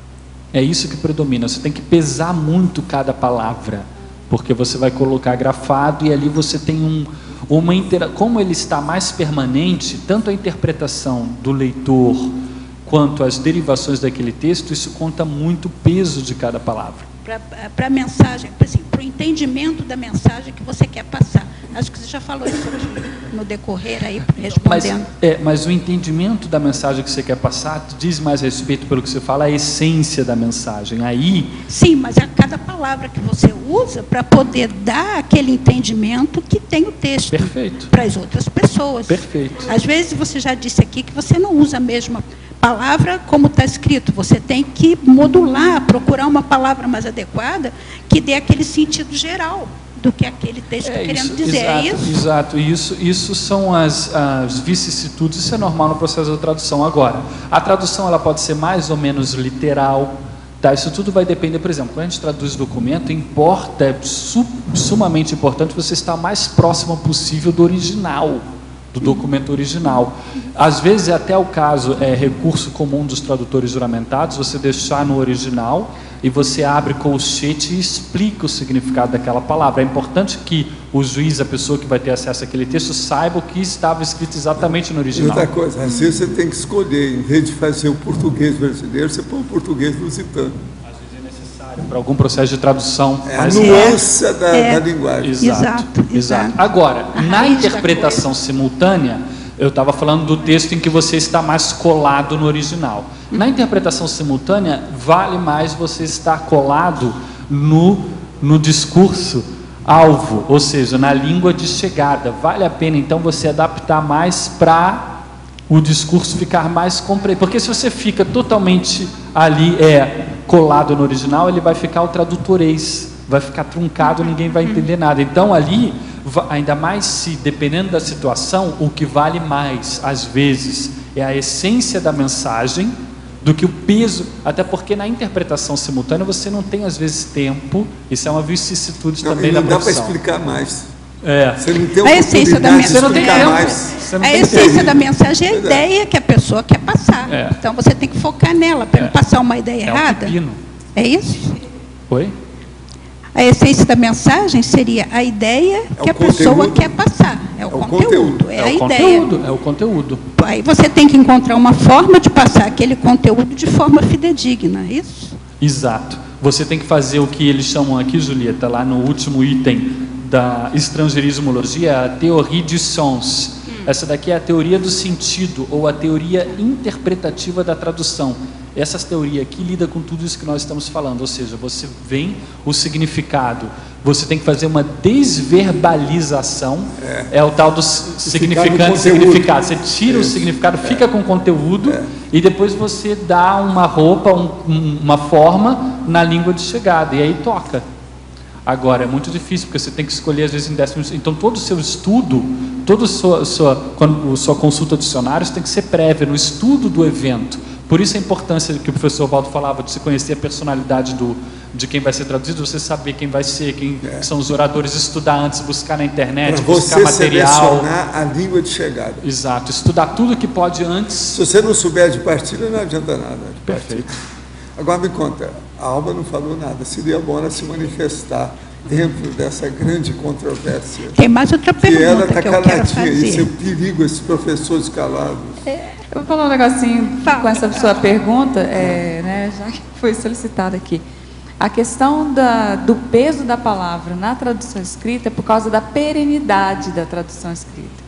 É isso que predomina. Você tem que pesar muito cada palavra, porque você vai colocar grafado e ali você tem um, uma intera como ele está mais permanente, tanto a interpretação do leitor quanto as derivações daquele texto, isso conta muito o peso de cada palavra. para a mensagem, para assim, o entendimento da mensagem que você quer passar. Acho que você já falou isso hoje no decorrer aí, Mas, respondendo. é, mas o entendimento da mensagem que você quer passar diz mais respeito pelo que você fala, a essência da mensagem. Aí, Sim, mas é cada palavra que você usa para poder dar aquele entendimento que tem o texto Perfeito. para as outras pessoas. Perfeito. Às vezes você já disse aqui que você não usa a mesma palavra como está escrito. Você tem que modular, procurar uma palavra mais adequada que dê aquele sentido geral do que aquele texto está querendo dizer. exato, é isso? Exato, isso, isso são as, as vicissitudes, isso é normal no processo da tradução. Agora, a tradução ela pode ser mais ou menos literal, tá? isso tudo vai depender, por exemplo, quando a gente traduz documento, importa, é su- sumamente importante você estar mais próximo possível do original, do documento original. Às vezes, até o caso, é recurso comum dos tradutores juramentados, você deixar no original e você abre colchete e explica o significado daquela palavra. É importante que o juiz, a pessoa que vai ter acesso àquele texto, saiba o que estava escrito exatamente no original. outra coisa, às vezes você tem que escolher, em vez de fazer o português brasileiro, você põe o português lusitano. Para algum processo de tradução. É a nuance da, É. da linguagem. Exato, exato. Agora, na raiz da interpretação simultânea, eu estava falando do texto em que você está mais colado no original. Na interpretação simultânea, vale mais você estar colado no, no discurso alvo, ou seja, na língua de chegada. Vale a pena então você adaptar mais para o discurso ficar mais compreensível. Porque se você fica totalmente ali é colado no original, ele vai ficar o tradutorês, vai ficar truncado, ninguém vai entender nada. Então ali, ainda mais se dependendo da situação, o que vale mais às vezes é a essência da mensagem do que o peso, até porque na interpretação simultânea você não tem às vezes tempo, isso é uma vicissitude Não, também da não dá para profissão. explicar mais. É. Você não tem A essência da mensagem. A essência da mensagem é a Verdade. ideia que a pessoa quer passar. É. Então você tem que focar nela para não passar uma ideia É um errada. pepino. É isso? Oi? A essência da mensagem seria a ideia que o a pessoa conteúdo. quer passar. É o, conteúdo, é, a o ideia. conteúdo, é o conteúdo. Aí você tem que encontrar uma forma de passar aquele conteúdo de forma fidedigna, é isso? Exato. Você tem que fazer o que eles chamam aqui, Julieta, lá no último item da estrangeirismologia, a théorie du sens. Essa daqui é a teoria do sentido ou a teoria interpretativa da tradução. Essa teoria aqui lida com tudo isso que nós estamos falando, ou seja, você vem o significado, você tem que fazer uma desverbalização, é, o tal do significante significado. Você tira o Isso. significado, fica com o conteúdo e depois você dá uma roupa, um- uma forma na língua de chegada e aí toca. Agora é muito difícil porque você tem que escolher às vezes em décimos. Então todo o seu estudo, toda a sua, sua, quando, sua consulta de dicionários tem que ser prévia no estudo do evento. Por isso a importância que o professor Valdo falava de se conhecer a personalidade do, de quem vai ser traduzido, você saber quem vai ser, quem são os oradores, estudar antes, buscar na internet, Para buscar você material. selecionar a língua de chegada. Exato, estudar tudo que pode antes. Se você não souber de partilha, não adianta nada. Perfeito. Agora me conta, a Alba não falou nada. Seria bom ela se manifestar dentro dessa grande controvérsia. Tem mais outra Que ela pergunta está que eu quero caladinha. Isso é o fazer. perigo, esses professores calados. Eu vou falar um negocinho com essa sua pergunta, é, né, já que foi solicitada aqui. A questão da- do peso da palavra na tradução escrita é por causa da perenidade da tradução escrita.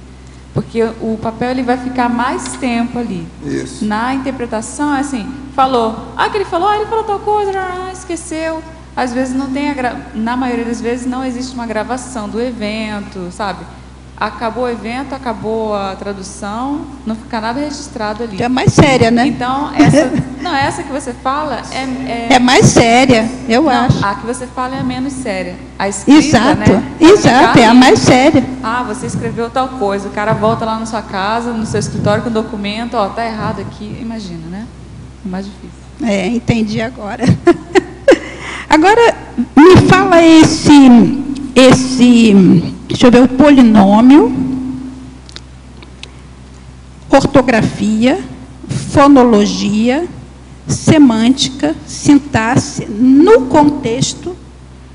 Porque o papel ele vai ficar mais tempo ali. Isso. Na interpretação, é assim, falou, ah, que ele falou, ah, ele falou tal coisa, ah, esqueceu. Às vezes não tem, a gra... na maioria das vezes não existe uma gravação do evento, sabe? Acabou o evento, acabou a tradução, não fica nada registrado ali. É mais séria, né? Então, essa, não, essa que você fala é... É, É mais séria, eu não, acho. A que você fala é a menos séria. A escrita, Exato, né? exato, Ficar é a mais séria. Ah, você escreveu tal coisa, o cara volta lá na sua casa, no seu escritório com o documento, ó, tá errado aqui, imagina, né? É mais difícil. É, entendi agora. Agora, me fala esse, esse, deixa eu ver, o polinômio, ortografia, fonologia, semântica, sintaxe, no contexto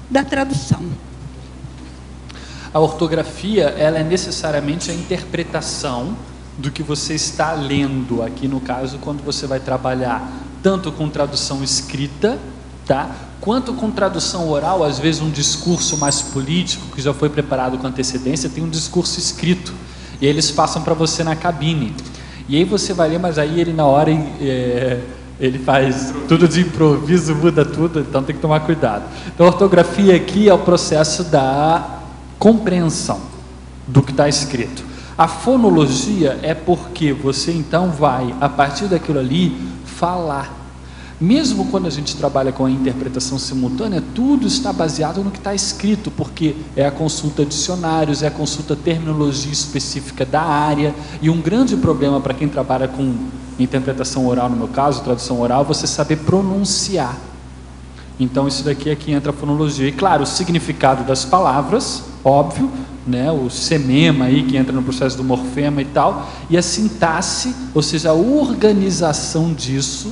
da tradução. A ortografia, ela é necessariamente a interpretação do que você está lendo. Aqui no caso, quando você vai trabalhar tanto com tradução escrita, tá? Quanto com tradução oral, às vezes um discurso mais político que já foi preparado com antecedência, tem um discurso escrito e eles passam para você na cabine. E aí você vai ler, mas aí ele na hora é, ele faz tudo de improviso, muda tudo, então tem que tomar cuidado. Então, a ortografia aqui é o processo da compreensão do que está escrito. A fonologia é porque você então vai, a partir daquilo ali, falar. Mesmo quando a gente trabalha com a interpretação simultânea, tudo está baseado no que está escrito, porque é a consulta dicionários, é a consulta terminologia específica da área. E um grande problema para quem trabalha com interpretação oral, no meu caso, tradução oral, é você saber pronunciar. Então, isso daqui é que entra a fonologia. E, claro, o significado das palavras, óbvio, né? o semema aí, que entra no processo do morfema e tal, e a sintaxe, ou seja, a organização disso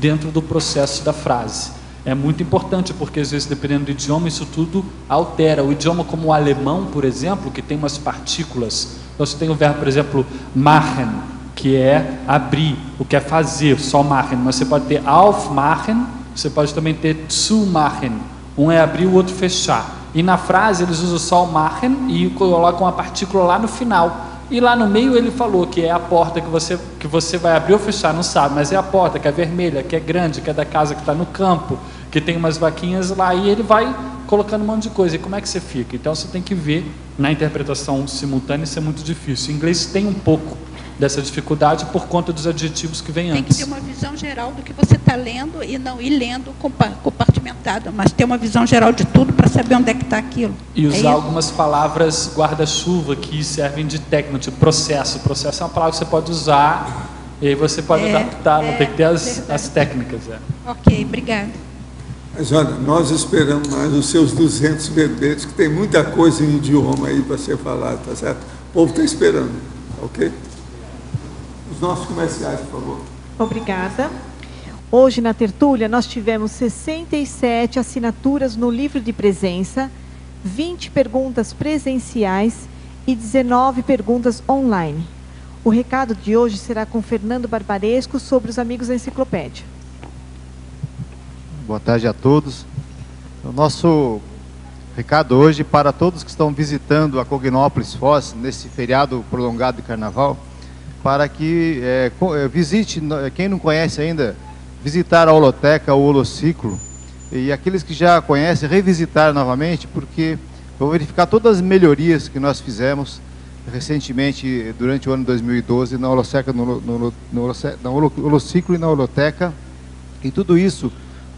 dentro do processo da frase. É muito importante, porque às vezes, dependendo do idioma, isso tudo altera. O idioma como o alemão, por exemplo, que tem umas partículas. Então, você tem o verbo, por exemplo, machen, que é abrir, o que é fazer, só machen. Mas você pode ter aufmachen, você pode também ter zumachen. Um é abrir, o outro fechar. E na frase eles usam só o machen e colocam a partícula lá no final. E lá no meio ele falou que é a porta que você, que você vai abrir ou fechar, não sabe, mas é a porta que é vermelha, que é grande, que é da casa que está no campo, que tem umas vaquinhas lá, e ele vai colocando um monte de coisa. E como é que você fica? Então você tem que ver na interpretação simultânea, isso é muito difícil. O inglês tem um pouco dessa dificuldade por conta dos adjetivos que vêm Tem que antes. ter uma visão geral do que você está lendo e não ir lendo compa- compartimentado, mas ter uma visão geral de tudo para saber onde é que está aquilo. E É usar isso? algumas palavras guarda-chuva que servem de técnica, tipo processo. Processo é uma palavra que você pode usar e aí você pode É, adaptar, não é, tem que ter as, as técnicas. É. Ok, obrigada. Mas olha, nós esperamos mais os seus 200 verbetes, que tem muita coisa em idioma aí para ser falado, tá certo? O povo está esperando, ok? Os nossos comerciais, por favor. Obrigada. Hoje na tertúlia nós tivemos 67 assinaturas no livro de presença, 20 perguntas presenciais e 19 perguntas online. O recado de hoje será com Fernando Barbaresco sobre os amigos da enciclopédia. Boa tarde a todos. O nosso recado hoje para todos que estão visitando a Cognópolis Foz nesse feriado prolongado de carnaval, para que é, é, visite, no- quem não conhece ainda, visitar a holoteca, o holociclo, e aqueles que já conhecem, revisitar novamente, porque vou verificar todas as melhorias que nós fizemos recentemente durante o ano 2012 na holoteca, no, no, no, no holociclo e na holoteca, e tudo isso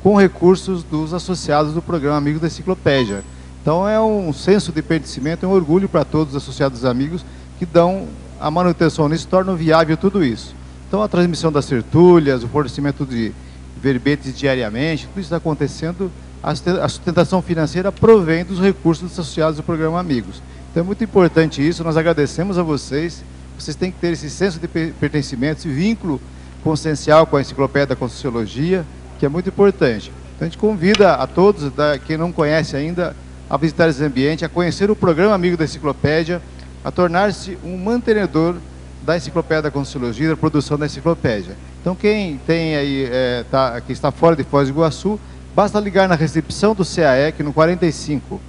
com recursos dos associados do programa Amigos da Enciclopédia. Então é um senso de pertencimento, é um orgulho para todos os associados amigos que dão a manutenção nisso, tornam viável tudo isso. Então a transmissão das tertúlias, o fornecimento de verbetes diariamente, tudo isso está acontecendo, a susten- a sustentação financeira provém dos recursos dos associados do programa Amigos. Então é muito importante isso, nós agradecemos a vocês, vocês têm que ter esse senso de per- pertencimento, esse vínculo consciencial com a Enciclopédia da Conscienciologia, que é muito importante. Então a gente convida a todos, quem não conhece ainda, a visitar esse ambiente, a conhecer o programa Amigo da Enciclopédia, a tornar-se um mantenedor da Enciclopédia da Conscienciologia, da produção da Enciclopédia. Então quem tem aí, é, tá, que está fora de Foz do Iguaçu, basta ligar na recepção do CAEC no 45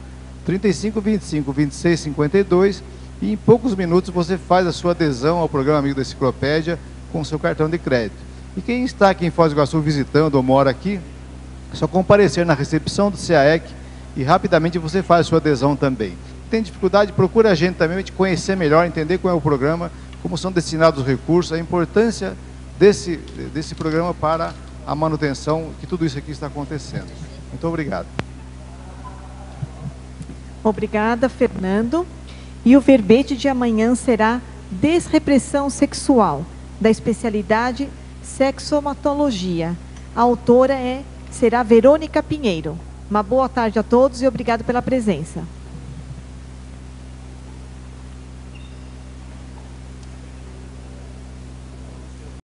35 25 26 52 e em poucos minutos você faz a sua adesão ao programa Amigo da Enciclopédia com seu cartão de crédito. E quem está aqui em Foz do Iguaçu visitando ou mora aqui, é só comparecer na recepção do CAEC e rapidamente você faz a sua adesão também. Tem dificuldade, procura a gente também, gente conhecer melhor, entender qual é o programa, como são destinados os recursos, a importância desse, desse programa para a manutenção que tudo isso aqui está acontecendo. Muito obrigado. Obrigada, Fernando. E o verbete de amanhã será Desrepressão Sexual, da especialidade Sexomatologia. A autora é será Verônica Pinheiro. Uma boa tarde a todos e obrigado pela presença.